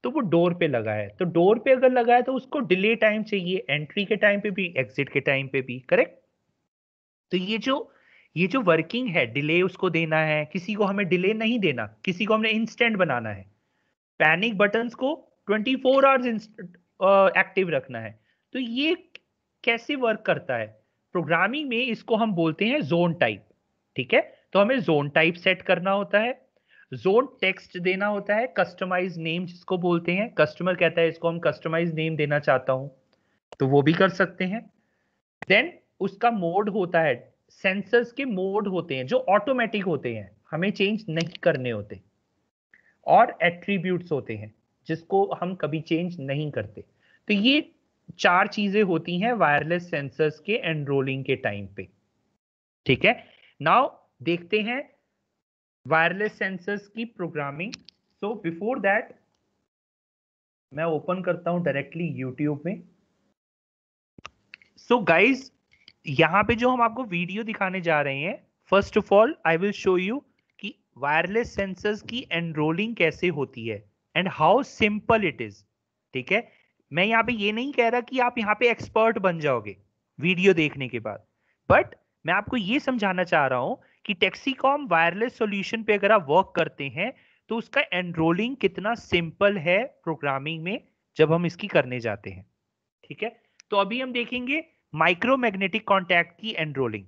तो वो डोर पे लगा है। तो डोर पे अगर लगा है तो उसको डिले टाइम चाहिए एंट्री के टाइम पे भी एग्जिट के टाइम पे भी करेक्ट तो ये जो ये जो वर्किंग है डिले उसको देना है, किसी को हमें डिले नहीं देना, किसी को हमें इंस्टेंट बनाना है। पैनिक बटन्स को 24 फोर आवर्स एक्टिव रखना है। तो ये कैसे वर्क करता है? प्रोग्रामिंग में इसको हम बोलते हैं जोन टाइप ठीक है? तो हमें जोन टाइप सेट करना होता है। जोन टेक्स्ट देना होता है कस्टमाइज नेम जिसको बोलते हैं कस्टमर कहता है इसको हम कस्टमाइज नेम देना चाहता हूँ तो वो भी कर सकते हैं। देन उसका मोड होता है सेंसर्स के मोड होते हैं, जो ऑटोमेटिक होते हैं, हमें चेंज नहीं करने होते, और एट्रीब्यूट्स होते हैं, जिसको हम कभी चेंज नहीं करते। तो ये चार चीज़ें होती हैं वायरलेस सेंसर्स के एनरोलिंग के टाइम पे, ठीक है? नाउ देखते हैं वायरलेस सेंसर्स की प्रोग्रामिंग सो बिफोर दैट मैं ओपन करता हूँ डायरेक्टली यूट्यूब में. So गाइज़ यहाँ पे जो हम आपको वीडियो दिखाने जा रहे हैं first of all I will show you कि वायरलेस सेंसर्स की एनरोलिंग कैसे होती है and how simple it is ठीक है? मैं यहाँ पे ये नहीं कह रहा कि आप यहाँ पे एक्सपर्ट बन जाओगे वीडियो देखने के बाद. बट मैं आपको ये समझाना चाह रहा हूँ कि टेक्सीकॉम वायरलेस सॉल्यूशन पे अगर आप वर्क करते हैं तो उसका एनरोलिंग कितना सिंपल है प्रोग्रामिंग में जब हम इसकी करने जाते हैं। ठीक है? तो अभी हम देखेंगे माइक्रोमैग्नेटिक कॉन्टैक्ट की enrolling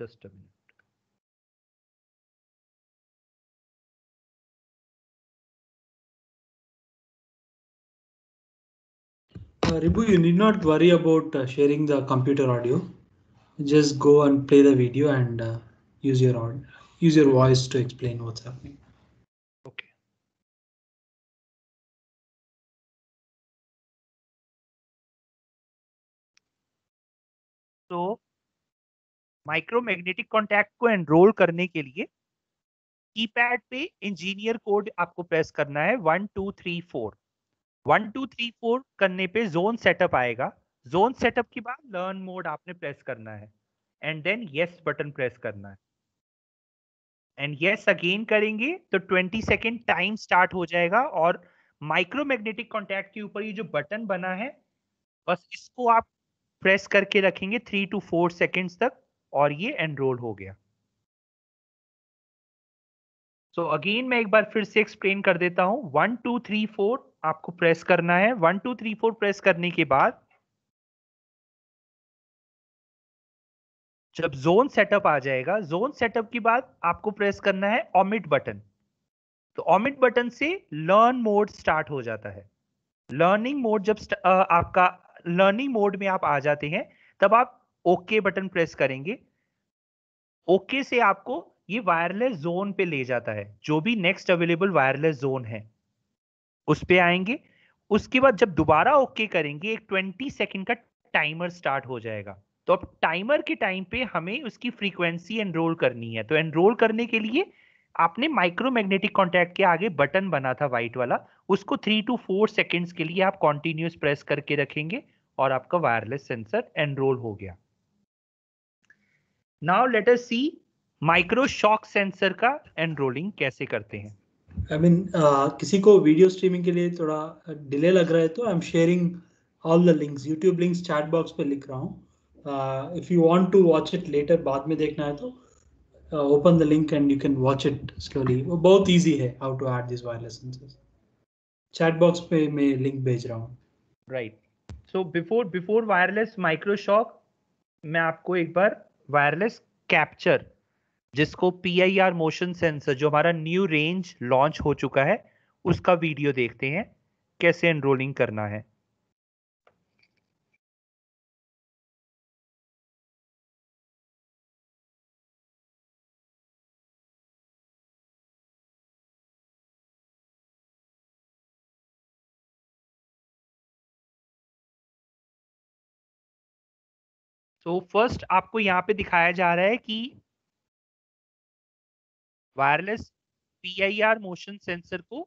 just a minute Uh, Ribu, you need not worry about uh, sharing the computer audio. just go and play the video and uh, use your own use your voice to explain what's happening. तो micromagnetic contact को enrol करने के लिए keypad पे engineer code आपको press करना है one two three four one two three four करने पे जोन सेटअप आएगा। जोन सेटअप के बाद लर्न मोड आपने प्रेस करना है। And then yes button press करना है। एंड यस अगेन करेंगे तो 20 सेकेंड टाइम स्टार्ट हो जाएगा और माइक्रोमैग्नेटिक कॉन्टैक्ट के ऊपर ये जो बटन बना है, बस इसको आप प्रेस करके रखेंगे थ्री टू फोर सेकेंड्स तक और ये एनरोल हो गया। सो so अगेन मैं एक बार फिर से एक्सप्लेन कर देता हूँ। वन टू थ्री फोर आपको प्रेस करना है। One two three four press करने के बाद जब जोन सेटअप आ जाएगा जोन सेटअप के बाद आपको प्रेस करना है ऑमिट बटन तो ऑमिट बटन से लर्न मोड स्टार्ट हो जाता है. लर्निंग मोड जब आपका लर्निंग मोड में आप आ जाते हैं, तब आप ओके okay बटन प्रेस करेंगे. ओके okay से आपको ये वायरलेस जोन पे ले जाता है. जो भी नेक्स्ट अवेलेबल वायरलेस जोन है, उस पे आएँगे. उसके बाद जब दोबारा ओके okay करेंगे, एक 20 सेकंड का टाइमर स्टार्ट हो जाएगा. तो अब टाइमर के टाइम पे हमें उसकी फ्रीक्वेंसी एनरोल करनी है। तो एनरोल करने के लिए आपने माइक्रोमैग्नेटिक कॉन्टैक्ट के आगे बटन बना था व्हाइट वाला उसको थ्री टू फोर सेकेंड्स के लिए आप कॉन्टिन्यूस प्रेस करके रखेंगे और आपका वायरलेस सेंसर एनरोल हो गया। Now let us see micro shock sensor का एनरोलिंग कैसे करते हैं। I I mean mean, uh, किसी को वीडियो स्ट्रीमिंग के लिए थोड़ा डिले लग रहा है तो I am sharing all the links YouTube links chat box पे लिख रहा हूँ। If you want to watch it later बाद में देखना है तो open the link and you can watch it slowly वो बहुत इजी है how to add this wireless sensors chat box पे मैं लिंक भेज रहा हूँ right so before before wireless micro shock मैं आपको एक बार वायरलेस कैप्चर जिसको P I R motion sensor जो हमारा न्यू रेंज लॉन्च हो चुका है उसका वीडियो देखते हैं कैसे एनरोलिंग करना है तो फ़र्स्ट आपको यहाँ पे दिखाया जा रहा है कि वायरलेस पीआईआर मोशन सेंसर को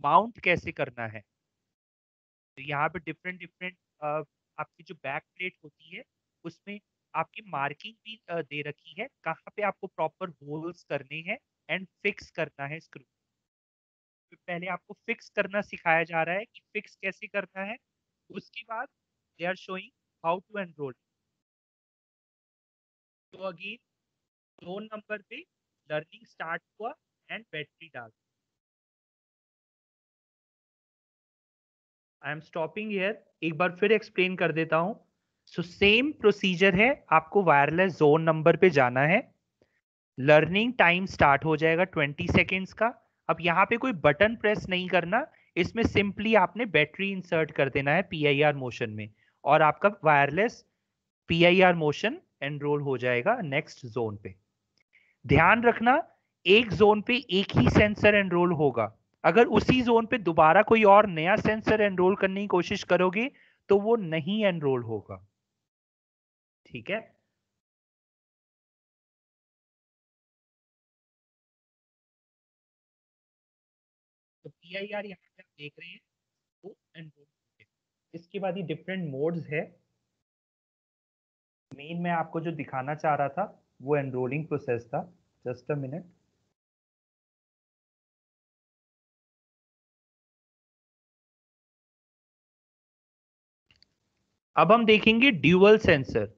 माउंट कैसे करना है? तो यहाँ पे डिफरेंट डिफरेंट आपकी जो बैक प्लेट होती है, उसमें आपकी मार्किंग भी दे रखी है, कहाँ पे आपको प्रॉपर होल्स करने हैं एंड फिक्स करना है स्क्रू तो पहले आपको फिक्स करना सिखाया जा रहा है कि फिक्स कैसे करना है, उसके बाद they are showing how to enroll तो अगेन जोन नंबर पे लर्निंग स्टार्ट हुआ एंड बैटरी डाल। आई एम स्टॉपिंग हियर एक बार फिर एक्सप्लेन कर देता हूँ। सो सेम प्रोसीजर है, आपको वायरलेस जोन नंबर पे जाना है। लर्निंग टाइम स्टार्ट हो जाएगा 20 सेकेंड्स का। अब यहाँ पे कोई बटन प्रेस नहीं करना, इसमें सिंपली आपने बैटरी इंसर्ट कर देना है पीआईआर मोशन में। और आपका वायरलेस पीआईआर मोशन एनरोल हो जाएगा नेक्स्ट जोन पे। ध्यान रखना, एक जोन पे एक ही सेंसर एनरोल होगा। अगर उसी जोन पे दोबारा कोई और नया सेंसर एनरोल करने की कोशिश करोगे तो वो नहीं एनरोल होगा। ठीक है? तो पी आई यहाँ पे देख रहे हैं, वो एनरोल इसके बाद ये डिफरेंट मोड्स है। मेन मैं आपको जो दिखाना चाह रहा था, वो एनरोलिंग प्रोसेस था। जस्ट अ मिनट अब हम देखेंगे dual sensor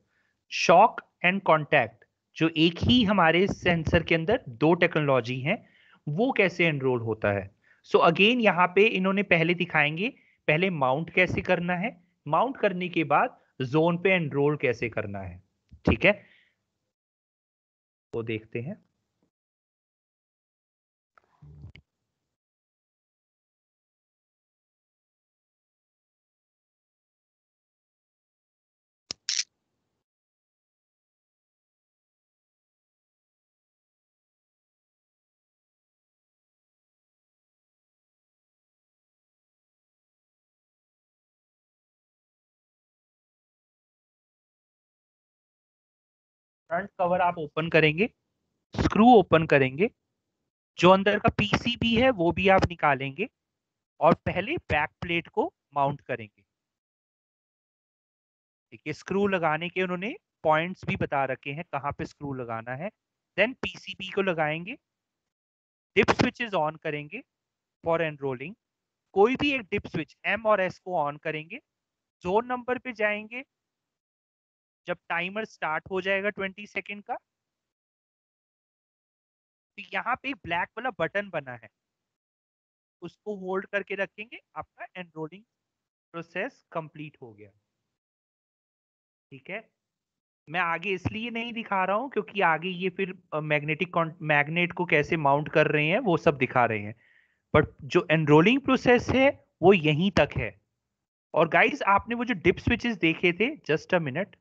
shock and contact जो एक ही हमारे सेंसर के अंदर दो टेक्नोलॉजी हैं, वो कैसे एनरोल होता है। सो so अगेन यहाँ पे इन्होंने पहले दिखाएँगे, पहले माउंट कैसे करना है। माउंट करने के बाद जोन पे एनरोल कैसे करना है? ठीक है? वो देखते हैं। फ्रंट कवर आप ओपन करेंगे स्क्रू ओपन करेंगे, जो अंदर का पीसीबी है, वो भी आप निकालेंगे और पहले बैक प्लेट को माउंट करेंगे। ठीक है स्क्रू लगाने के उन्होंने पॉइंट्स भी बता रखे हैं, कहाँ पे स्क्रू लगाना है। देन पीसीबी को लगाएँगे डिप स्विचेस ऑन करेंगे फॉर एनरोलिंग कोई भी एक डिप स्विच एम और एस को ऑन करेंगे जोन नंबर पे जाएँगे जब टाइमर स्टार्ट हो जाएगा 20 सेकेंड का तो यहाँ पे ब्लैक वाला बटन बना है। उसको होल्ड करके रखेंगे, आपका एनरोलिंग प्रोसेस कंप्लीट हो गया। ठीक है? मैं आगे इसलिए नहीं दिखा रहा हूँ क्योंकि आगे ये फिर मैग्नेटिक मैग्नेट को कैसे माउंट कर रहे हैं, वो सब दिखा रहे हैं। बट जो एनरोलिंग प्रोसेस है, वो यहीं तक है। और गाइस आपने वो जो डिप स्विचेस देखे थे जस्ट अ मिनट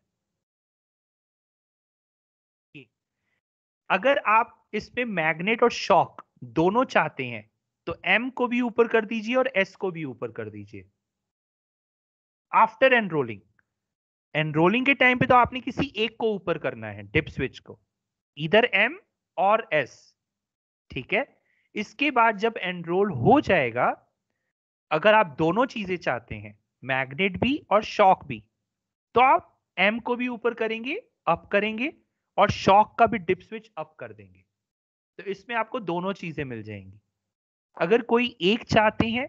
अगर आप इस पे मैग्नेट और शॉक दोनों चाहते हैं तो एम को भी ऊपर कर दीजिए और एस को भी ऊपर कर दीजिए। आफ्टर एनरोलिंग एनरोलिंग के टाइम पे तो आपने किसी एक को ऊपर करना है डिप स्विच को। इधर एम और एस ठीक है? इसके बाद जब एनरोल हो जाएगा, अगर आप दोनों चीज़ें चाहते हैं, मैग्नेट भी और शॉक भी तो आप एम को भी ऊपर करेंगे अप करेंगे और शॉक का भी डिप स्विच अप कर देंगे। तो इसमें आपको दोनों चीज़ें मिल जाएँगी। अगर कोई एक चाहते हैं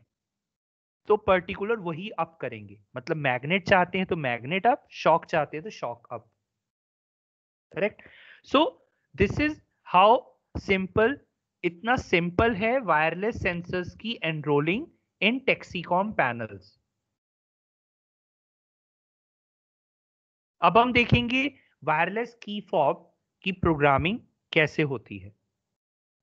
तो पर्टिकुलर वही अप करेंगे। मतलब मैग्नेट चाहते हैं तो मैग्नेट अप, शॉक चाहते हैं तो shock up. Correct? So this is how simple इतना सिंपल है वायरलेस सेंसर्स की एनरोलिंग इन टेक्सीकॉम पैनल्स अब हम देखेंगे वायरलेस की फॉब की प्रोग्रामिंग कैसे होती है?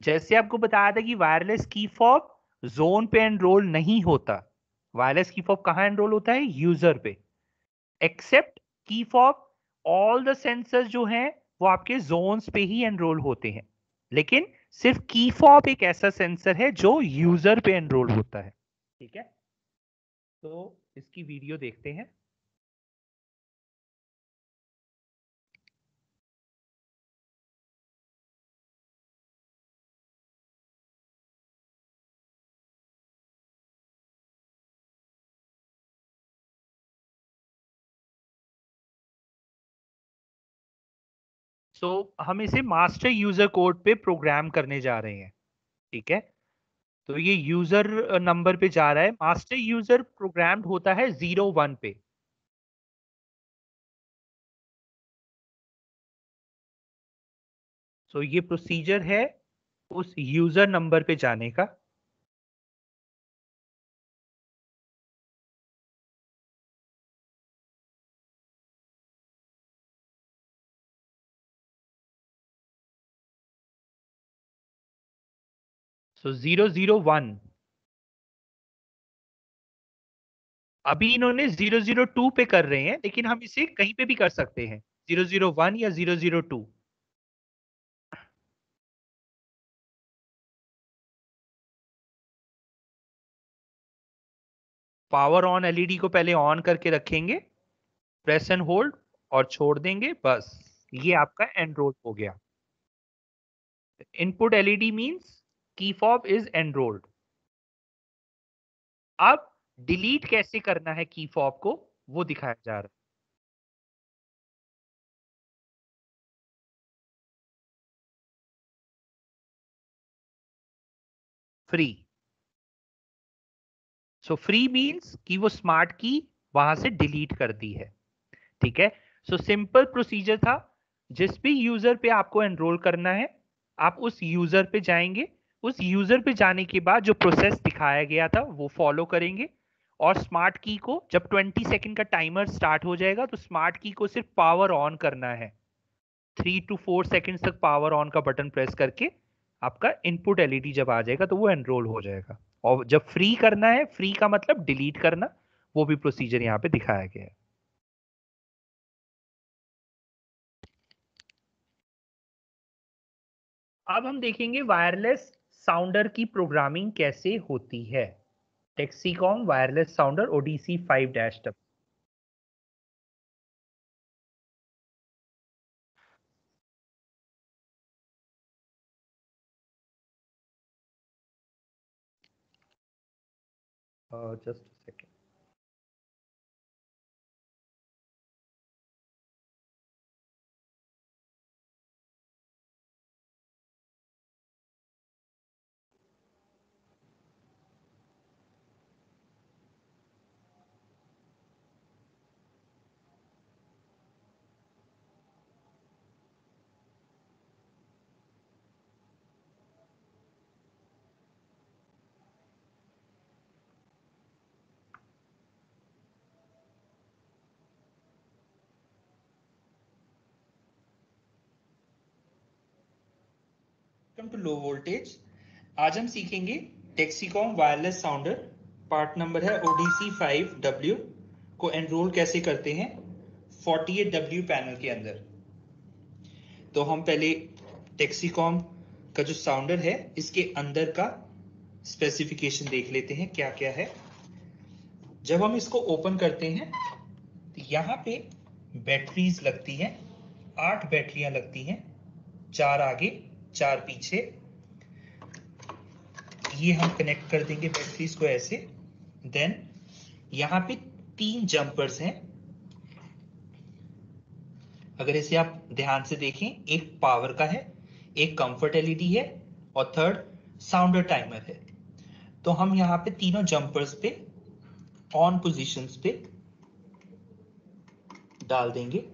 जैसे आपको बताया था कि वायरलेस की फॉब जोन पे एनरोल नहीं होता। वायरलेस की फॉब कहाँ एनरोल होता है? यूज़र पे। Except key fob all the sensors जो हैं, वो आपके जोन्स पे ही एनरोल होते हैं। लेकिन सिर्फ़ की फॉब एक ऐसा सेंसर है जो यूज़र पे एनरोल होता है। ठीक है? तो इसकी वीडियो देखते हैं। सो so, हम इसे मास्टर यूज़र कोड पे प्रोग्राम करने जा रहे हैं। ठीक है? तो ये यूज़र नंबर पे जा रहा है। मास्टर यूज़र प्रोग्राम्ड होता है ज़ीरो वन पे। सो so, ये प्रोसीजर है उस यूज़र नंबर पे जाने का। सो ज़ीरो ज़ीरो वन अभी इन्होंने ज़ीरो ज़ीरो टू पे कर रहे हैं, लेकिन हम इसे कहीं पे भी कर सकते हैं। ज़ीरो ज़ीरो वन या zero zero two power on LED को पहले ऑन करके रखेंगे प्रेस एंड होल्ड और छोड़ देंगे, बस। ये आपका एनरोल हो गया। Input LED means key fob is enrolled अब डिलीट कैसे करना है की फॉब को? वो दिखाया जा रहा है। फ्री सो फ्री मीन्स कि वो स्मार्ट की वहाँ से डिलीट कर दी है। ठीक है? सो सिंपल प्रोसीजर था। जिस भी यूज़र पे आपको एनरोल करना है, आप उस यूज़र पे जाएँगे। उस यूज़र पे जाने के बाद जो प्रोसेस दिखाया गया था, वो फॉलो करेंगे। और स्मार्ट की को जब 20 सेकंड का टाइमर स्टार्ट हो जाएगा तो स्मार्ट की को सिर्फ़ पावर ऑन करना है। थ्री टू फोर सेकेंड तक पावर ऑन का बटन प्रेस करके आपका इनपुट एलईडी जब आ जाएगा तो वो एनरोल हो जाएगा। और जब फ्री करना है फ्री का मतलब डिलीट करना, वो भी प्रोसीजर यहाँ पे दिखाया गया है। अब हम देखेंगे वायरलेस साउंडर की प्रोग्रामिंग कैसे होती है Texecom wireless sounder ODC five dash W just. Welcome to low voltage आज हम सीखेंगे Texecom wireless sounder part number है ओडीसी 5W को एनरोल कैसे करते हैं? 48W पैनल के अंदर। तो हम पहले टेक्सिकॉम का जो साउंडर है, इसके अंदर का स्पेसिफिकेशन देख लेते हैं क्या क्या है। जब हम इसको ओपन करते हैं तो यहाँ पे बैटरीज लगती हैं, आठ बैटरियाँ लगती हैं, चार आगे चार पीछे। ये हम कनेक्ट कर देंगे बैटरीज को ऐसे। देन यहाँ पे तीन जंपर्स हैं। अगर इसे आप ध्यान से देखें, एक पावर का है, एक कंफर्ट एलईडी है और थर्ड साउंडर टाइमर है। तो हम यहाँ पे तीनों जंपर्स पे ऑन पोजीशंस पे डाल देंगे।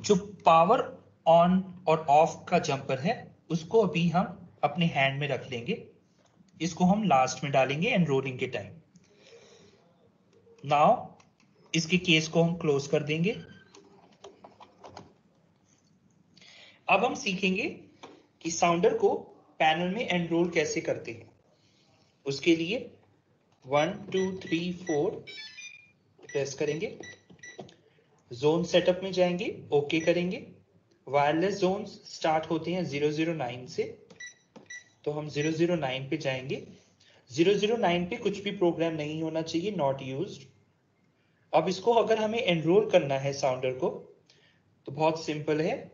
जो पावर ऑन और ऑफ़ का जंपर है, उसको अभी हम अपने हैंड में रख लेंगे। इसको हम लास्ट में डालेंगे एनरोलिंग के टाइम नाउ इसके केस को हम क्लोज कर देंगे। अब हम सीखेंगे कि साउंडर को पैनल में एनरोल कैसे करते हैं। उसके लिए one two three four press करेंगे। जोन सेटअप में जाएँगे ओके okay करेंगे। वायरलेस जोन स्टार्ट होते हैं 009 से। तो हम 009 पे जाएँगे। 009 पे कुछ भी प्रोग्राम नहीं होना चाहिए नॉट यूज़ अब इसको अगर हमें एनरोल करना है साउंडर को तो बहुत सिंपल है।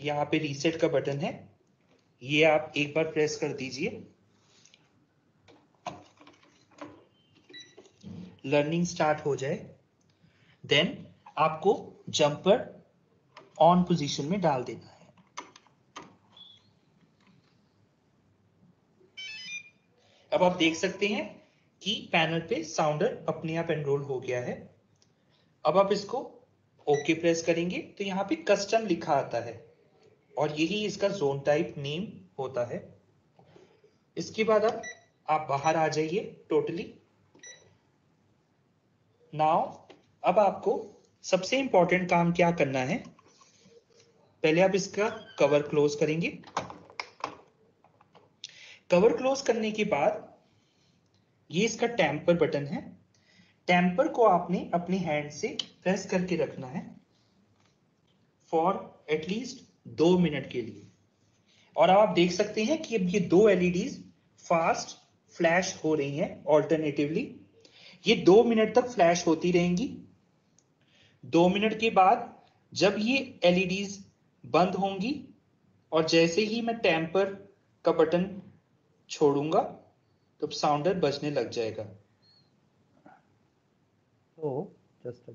यहाँ पे रीसेट का बटन है। ये आप एक बार प्रेस कर दीजिए। लर्निंग स्टार्ट हो जाए। देन आपको जंपर ऑन पोजीशन में डाल देना है। अब आप देख सकते हैं कि पैनल पे साउंडर अपने आप एनरोल हो गया है। अब आप इसको ओके प्रेस करेंगे तो यहाँ पे कस्टम लिखा आता है और यही इसका जोन टाइप नेम होता है। इसके बाद अब आप बाहर आ जाइए टोटली नाउ अब आपको सबसे इंपॉर्टेंट काम क्या करना है? पहले आप इसका कवर क्लोज करेंगे। कवर क्लोज करने के बाद ये इसका टेम्पर बटन है। टैंपर को आपने अपने हैंड से प्रेस करके रखना है फॉर एटलीस्ट दो मिनट के लिए। और अब आप देख सकते हैं कि अब ये दो एलईडीज फास्ट फ्लैश हो रही हैं ऑल्टरनेटिवली ये दो मिनट तक फ्लैश होती रहेंगी। दो मिनट के बाद जब ये एलईडीज बंद होंगी और जैसे ही मैं टेम्पर का बटन छोड़ूँगा तो साउंडर बजने लग जाएगा। तो जस्ट अ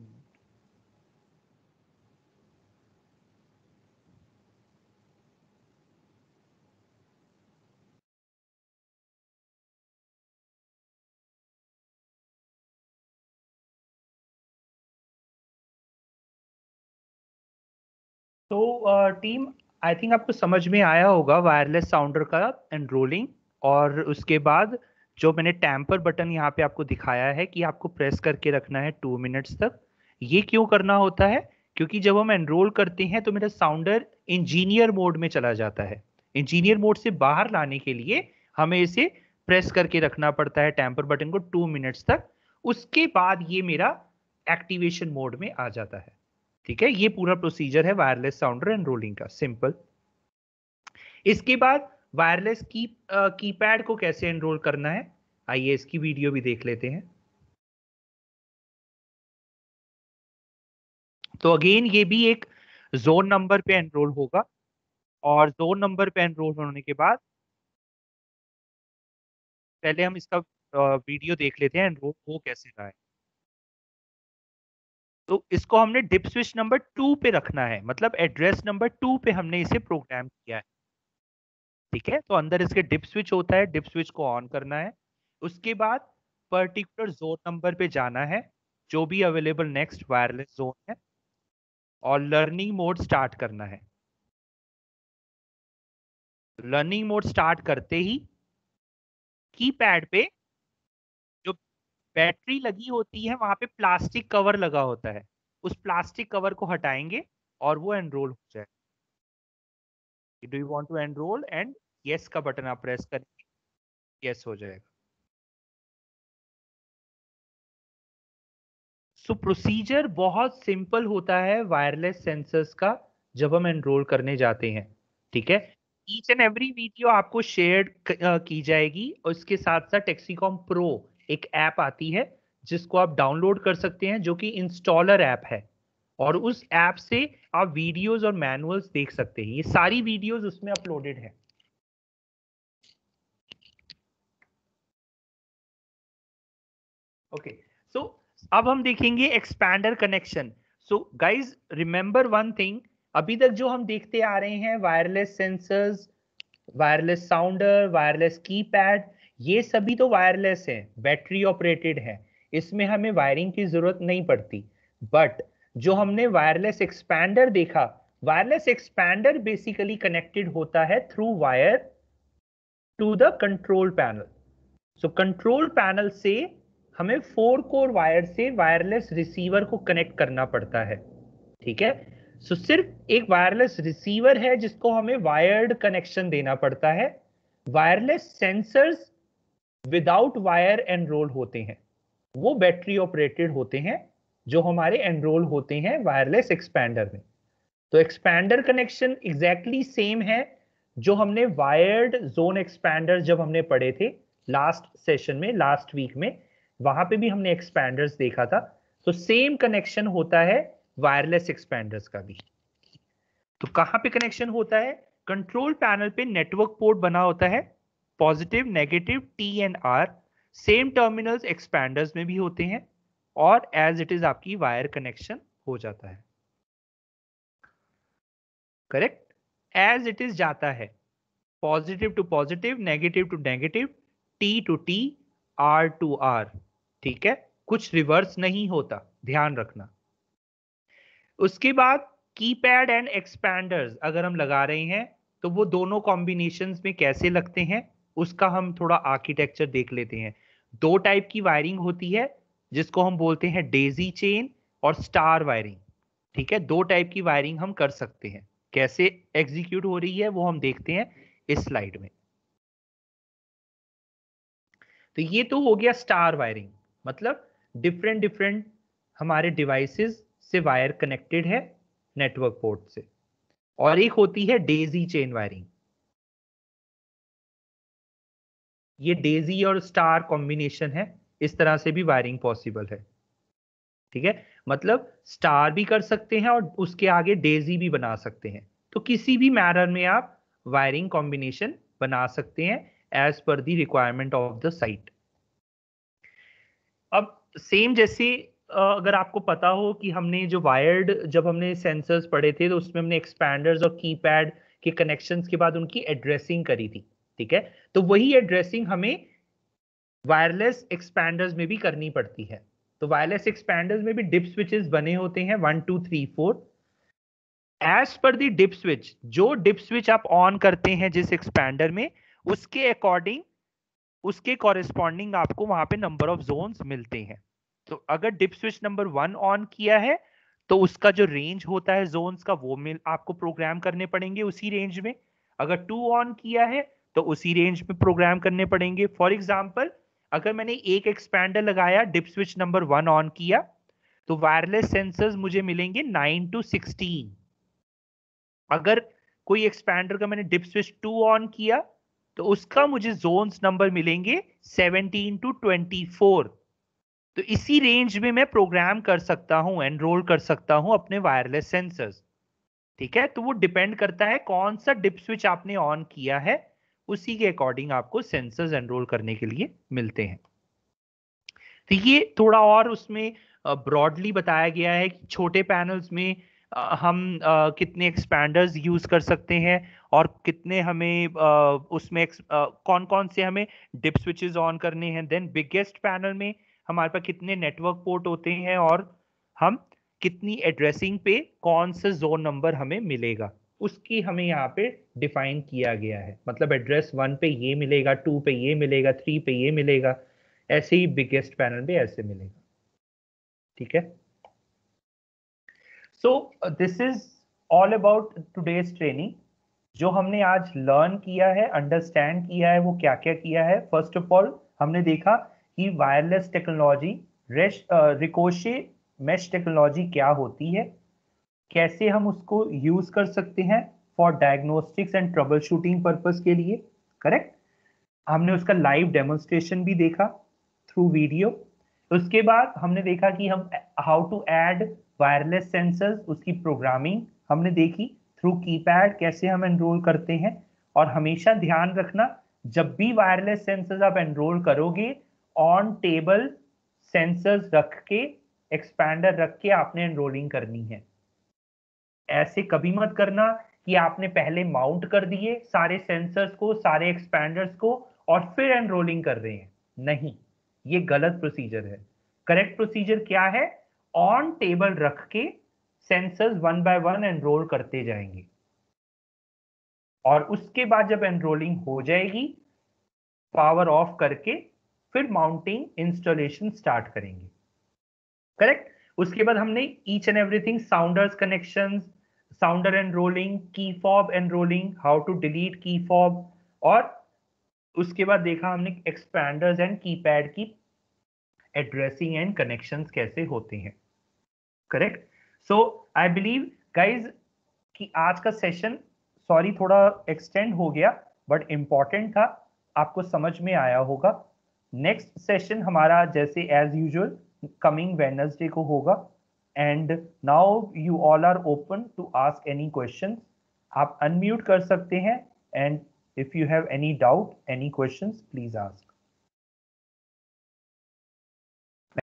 तो टीम आई थिंक आपको समझ में आया होगा वायरलेस साउंडर का एनरोलिंग और उसके बाद जो मैंने टैम्पर बटन यहाँ पे आपको दिखाया है कि आपको प्रेस करके रखना है टू मिनट्स तक, ये क्यों करना होता है? क्योंकि जब हम एनरोल करते हैं तो मेरा साउंडर इंजीनियर मोड में चला जाता है। इंजीनियर मोड से बाहर लाने के लिए हमें इसे प्रेस करके रखना पड़ता है टैम्पर बटन को टू मिनट्स तक, उसके बाद ये मेरा एक्टिवेशन मोड में आ जाता है। ठीक है, ये पूरा प्रोसीजर है वायरलेस साउंडर एनरोलिंग का सिंपल इसके बाद वायरलेस की कीपैड को कैसे एनरोल करना है? आइए इसकी वीडियो भी देख लेते हैं। तो अगेन ये भी एक जोन नंबर पे एनरोल होगा और जोन नंबर पे एनरोल होने के बाद पहले हम इसका वीडियो देख लेते हैं एनरोल हो कैसे रहा है। तो इसको हमने डिप स्विच नंबर टू पे रखना है। मतलब एड्रेस नंबर टू पे हमने इसे प्रोग्राम किया है। ठीक है? तो अंदर इसके डिप स्विच होता है। डिप स्विच को ऑन करना है। उसके बाद पर्टिकुलर जोन नंबर पे जाना है। जो भी अवेलेबल नेक्स्ट वायरलेस जोन है। और लर्निंग मोड स्टार्ट करना है। लर्निंग मोड स्टार्ट करते ही कीपैड पे जो बैटरी लगी होती है वहाँ पे प्लास्टिक कवर लगा होता है। उस प्लास्टिक कवर को हटाएँगे और वो एनरोल हो जाए। Do you want to enroll and yes का बटन आप प्रेस करेंगे यस हो जाएगा। सो so, प्रोसीजर बहुत सिंपल होता है वायरलेस सेंसर्स का जब हम एनरोल करने जाते हैं ठीक है? ईच एंड एवरी वीडियो आपको शेयर की जाएगी और इसके साथ साथ टेक्सीकॉम प्रो एक ऐप आती है, जिसको आप डाउनलोड कर सकते हैं, जो कि इंस्टॉलर ऐप है। और उस ऐप से आप वीडियोस और मैनुअल्स देख सकते हैं। ये सारी वीडियोस उसमें अपलोडेड है। ओके, सो अब हम देखेंगे expander connection so guys remember one thing अभी तक जो हम देखते आ रहे हैं wireless sensors wireless sounder wireless keypad ये सभी तो वायरलेस है बैटरी ऑपरेटेड है। इसमें हमें वायरिंग की ज़रूरत नहीं पड़ती। बट जो हमने वायरलेस एक्सपैंडर देखा वायरलेस एक्सपैंडर बेसिकली कनेक्टेड होता है through wire to the control panel so control panel से हमें फोर कोर वायर से वायरलेस रिसीवर को कनेक्ट करना पड़ता है। ठीक है? सो so, सिर्फ़ एक वायरलेस रिसीवर है जिसको हमें वायर्ड कनेक्शन देना पड़ता है। Wireless sensors without wire enroll होते हैं। वो बैटरी ऑपरेटेड होते हैं, जो हमारे एनरोल होते हैं वायरलेस एक्सपैंडर में। तो एक्सपैंडर कनेक्शन एग्जैक्टली सेम है, जो हमने वायर्ड जोन एक्सपैंडर जब हमने पढ़े थे लास्ट सेशन में लास्ट वीक में, वहाँ पे भी हमने एक्सपैंडर्स देखा था। तो सेम कनेक्शन होता है वायरलेस एक्सपैंडर्स का भी। तो कहाँ पे कनेक्शन होता है? कंट्रोल पैनल पे नेटवर्क पोर्ट बना होता है। Positive negative T and R same terminals expanders में भी होते हैं और एज इट इज़ आपकी वायर कनेक्शन हो जाता है। करेक्ट एज इट इज़ जाता है। Positive to positive negative to negative T to T R to R ठीक है? कुछ रिवर्स नहीं होता, ध्यान रखना। उसके बाद कीपैड एंड एक्सपैंडर्स अगर हम लगा रहे हैं तो वो दोनों कॉम्बिनेशन में कैसे लगते हैं? उसका हम थोड़ा आर्किटेक्चर देख लेते हैं। दो टाइप की वायरिंग होती है, जिसको हम बोलते हैं डेजी चेन और स्टार वायरिंग ठीक है? दो टाइप की वायरिंग हम कर सकते हैं। कैसे एग्जीक्यूट हो रही है, वो हम देखते हैं इस स्लाइड में। तो ये तो हो गया स्टार वायरिंग मतलब डिफरेंट डिफरेंट हमारे डिवाइसेस से वायर कनेक्टेड है नेटवर्क पोर्ट से। और एक होती है डेजी चेन वायरिंग ये डेजी और स्टार कॉम्बिनेशन है, इस तरह से भी वायरिंग पॉसिबल है। ठीक है? मतलब स्टार भी कर सकते हैं और उसके आगे डेजी भी बना सकते हैं। तो किसी भी मैनर में आप वायरिंग कॉम्बिनेशन बना सकते हैं as per the requirement of the site अब सेम जैसे अगर आपको पता हो कि हमने जो वायर्ड जब हमने सेंसर्स पढ़े थे तो उसमें हमने एक्सपैंडर्स और कीपैड के कनेक्शंस के बाद उनकी एड्रेसिंग करी थी। ठीक है? तो वही एड्रेसिंग हमें वायरलेस एक्सपैंडर्स में भी करनी पड़ती है। तो वायरलेस एक्सपैंडर्स में भी डिप स्विचेस बने होते हैं one two three four as per the DIP switch जो डिप स्विच आप ऑन करते हैं जिस एक्सपैंडर में, उसके अकॉर्डिंग उसके कॉरेस्पॉन्डिंग आपको वहाँ पे नंबर ऑफ़ जोन्स मिलते हैं। तो अगर DIP switch number one on किया है तो उसका जो रेंज होता है जोन्स का, वो मिल, आपको प्रोग्राम करने पड़ेंगे उसी रेंज में। अगर टू ऑन किया है तो उसी रेंज में प्रोग्राम करने पड़ेंगे। फॉर एग्ज़ाम्पल अगर मैंने एक एक्सपैंडर लगाया DIP switch number one on किया तो वायरलेस सेंसर्स मुझे मिलेंगे नाइन टू सिक्सटीन अगर कोई एक्सपैंडर का मैंने डिप स्विच टू ऑन किया तो उसका मुझे जोन्स नंबर मिलेंगे सेवनटीन टू ट्वेंटी फोर तो इसी रेंज में मैं प्रोग्राम कर सकता हूँ एनरोल कर सकता हूँ अपने वायरलेस सेंसर्स ठीक है? तो वो डिपेंड करता है कौन सा डिप स्विच आपने ऑन किया है। उसी के अकॉर्डिंग आपको सेंसर्स एनरोल करने के लिए मिलते हैं। तो ये थोड़ा और उसमें ब्रॉडली बताया गया है कि छोटे पैनल्स में हम कितने एक्सपैंडर्स यूज़ कर सकते हैं और कितने हमें उसमें कौन कौन से हमें डिप स्विचेस ऑन करने हैं। देन बिगेस्ट पैनल में हमारे पास कितने नेटवर्क पोर्ट होते हैं और हम कितनी एड्रेसिंग पे कौन सा जोन नंबर हमें मिलेगा। उसकी हमें यहाँ पे डिफाइन किया गया है। मतलब एड्रेस वन पे ये मिलेगा टू पे ये मिलेगा थ्री पे ये मिलेगा, ऐसे ही बिगेस्ट पैनल पे ऐसे मिलेगा। ठीक है? So this is all about today's training जो हमने आज लर्न किया है अंडरस्टैंड किया है, वो क्या क्या किया है? फ़र्स्ट ऑफ़ ऑल हमने देखा कि wireless technology Ricochet mesh technology क्या होती है? कैसे हम उसको यूज़ कर सकते हैं for diagnostics and troubleshooting purpose के लिए करेक्ट हमने उसका लाइव डेमोन्स्ट्रेशन भी देखा थ्रू वीडियो उसके बाद हमने देखा कि हम how to add wireless sensors उसकी प्रोग्रामिंग हमने देखी थ्रू कीपैड कैसे हम एनरोल करते हैं। और हमेशा ध्यान रखना, जब भी वायरलेस सेंसर्स आप एनरोल करोगे ऑन टेबल सेंसर्स रख के एक्सपैंडर रख के आपने एनरोलिंग करनी है। ऐसे कभी मत करना कि आपने पहले माउंट कर दिए सारे सेंसर्स को, सारे एक्सपैंडर्स को और फिर एनरोलिंग कर रहे हैं। नहीं, ये गलत प्रोसीजर है। करेक्ट प्रोसीजर क्या है? ऑन टेबल रख के sensors one by one enrol करते जाएँगे। और उसके बाद जब एनरोलिंग हो जाएगी पावर ऑफ़ करके फिर माउंटिंग इंस्टॉलेशन स्टार्ट करेंगे। करेक्ट उसके बाद हमने each and everything sounders connections sounder enrolling key fob enrolling how to delete key fob और उसके बाद देखा हमने एक्सपैंडर्स एंड कीपैड की एड्रेसिंग एंड कनेक्शंस कैसे होते हैं। Correct so I believe guys कि आज का सेशन सॉरी थोड़ा एक्सटेंड हो गया बट इंपॉर्टेंट था, आपको समझ में आया होगा। नेक्स्ट सेशन हमारा, जैसे एज यूजुअल कमिंग वेनसडे को होगा। And now you all are open to ask any question आप अनम्यूट कर सकते हैं and if you have any doubt any question please ask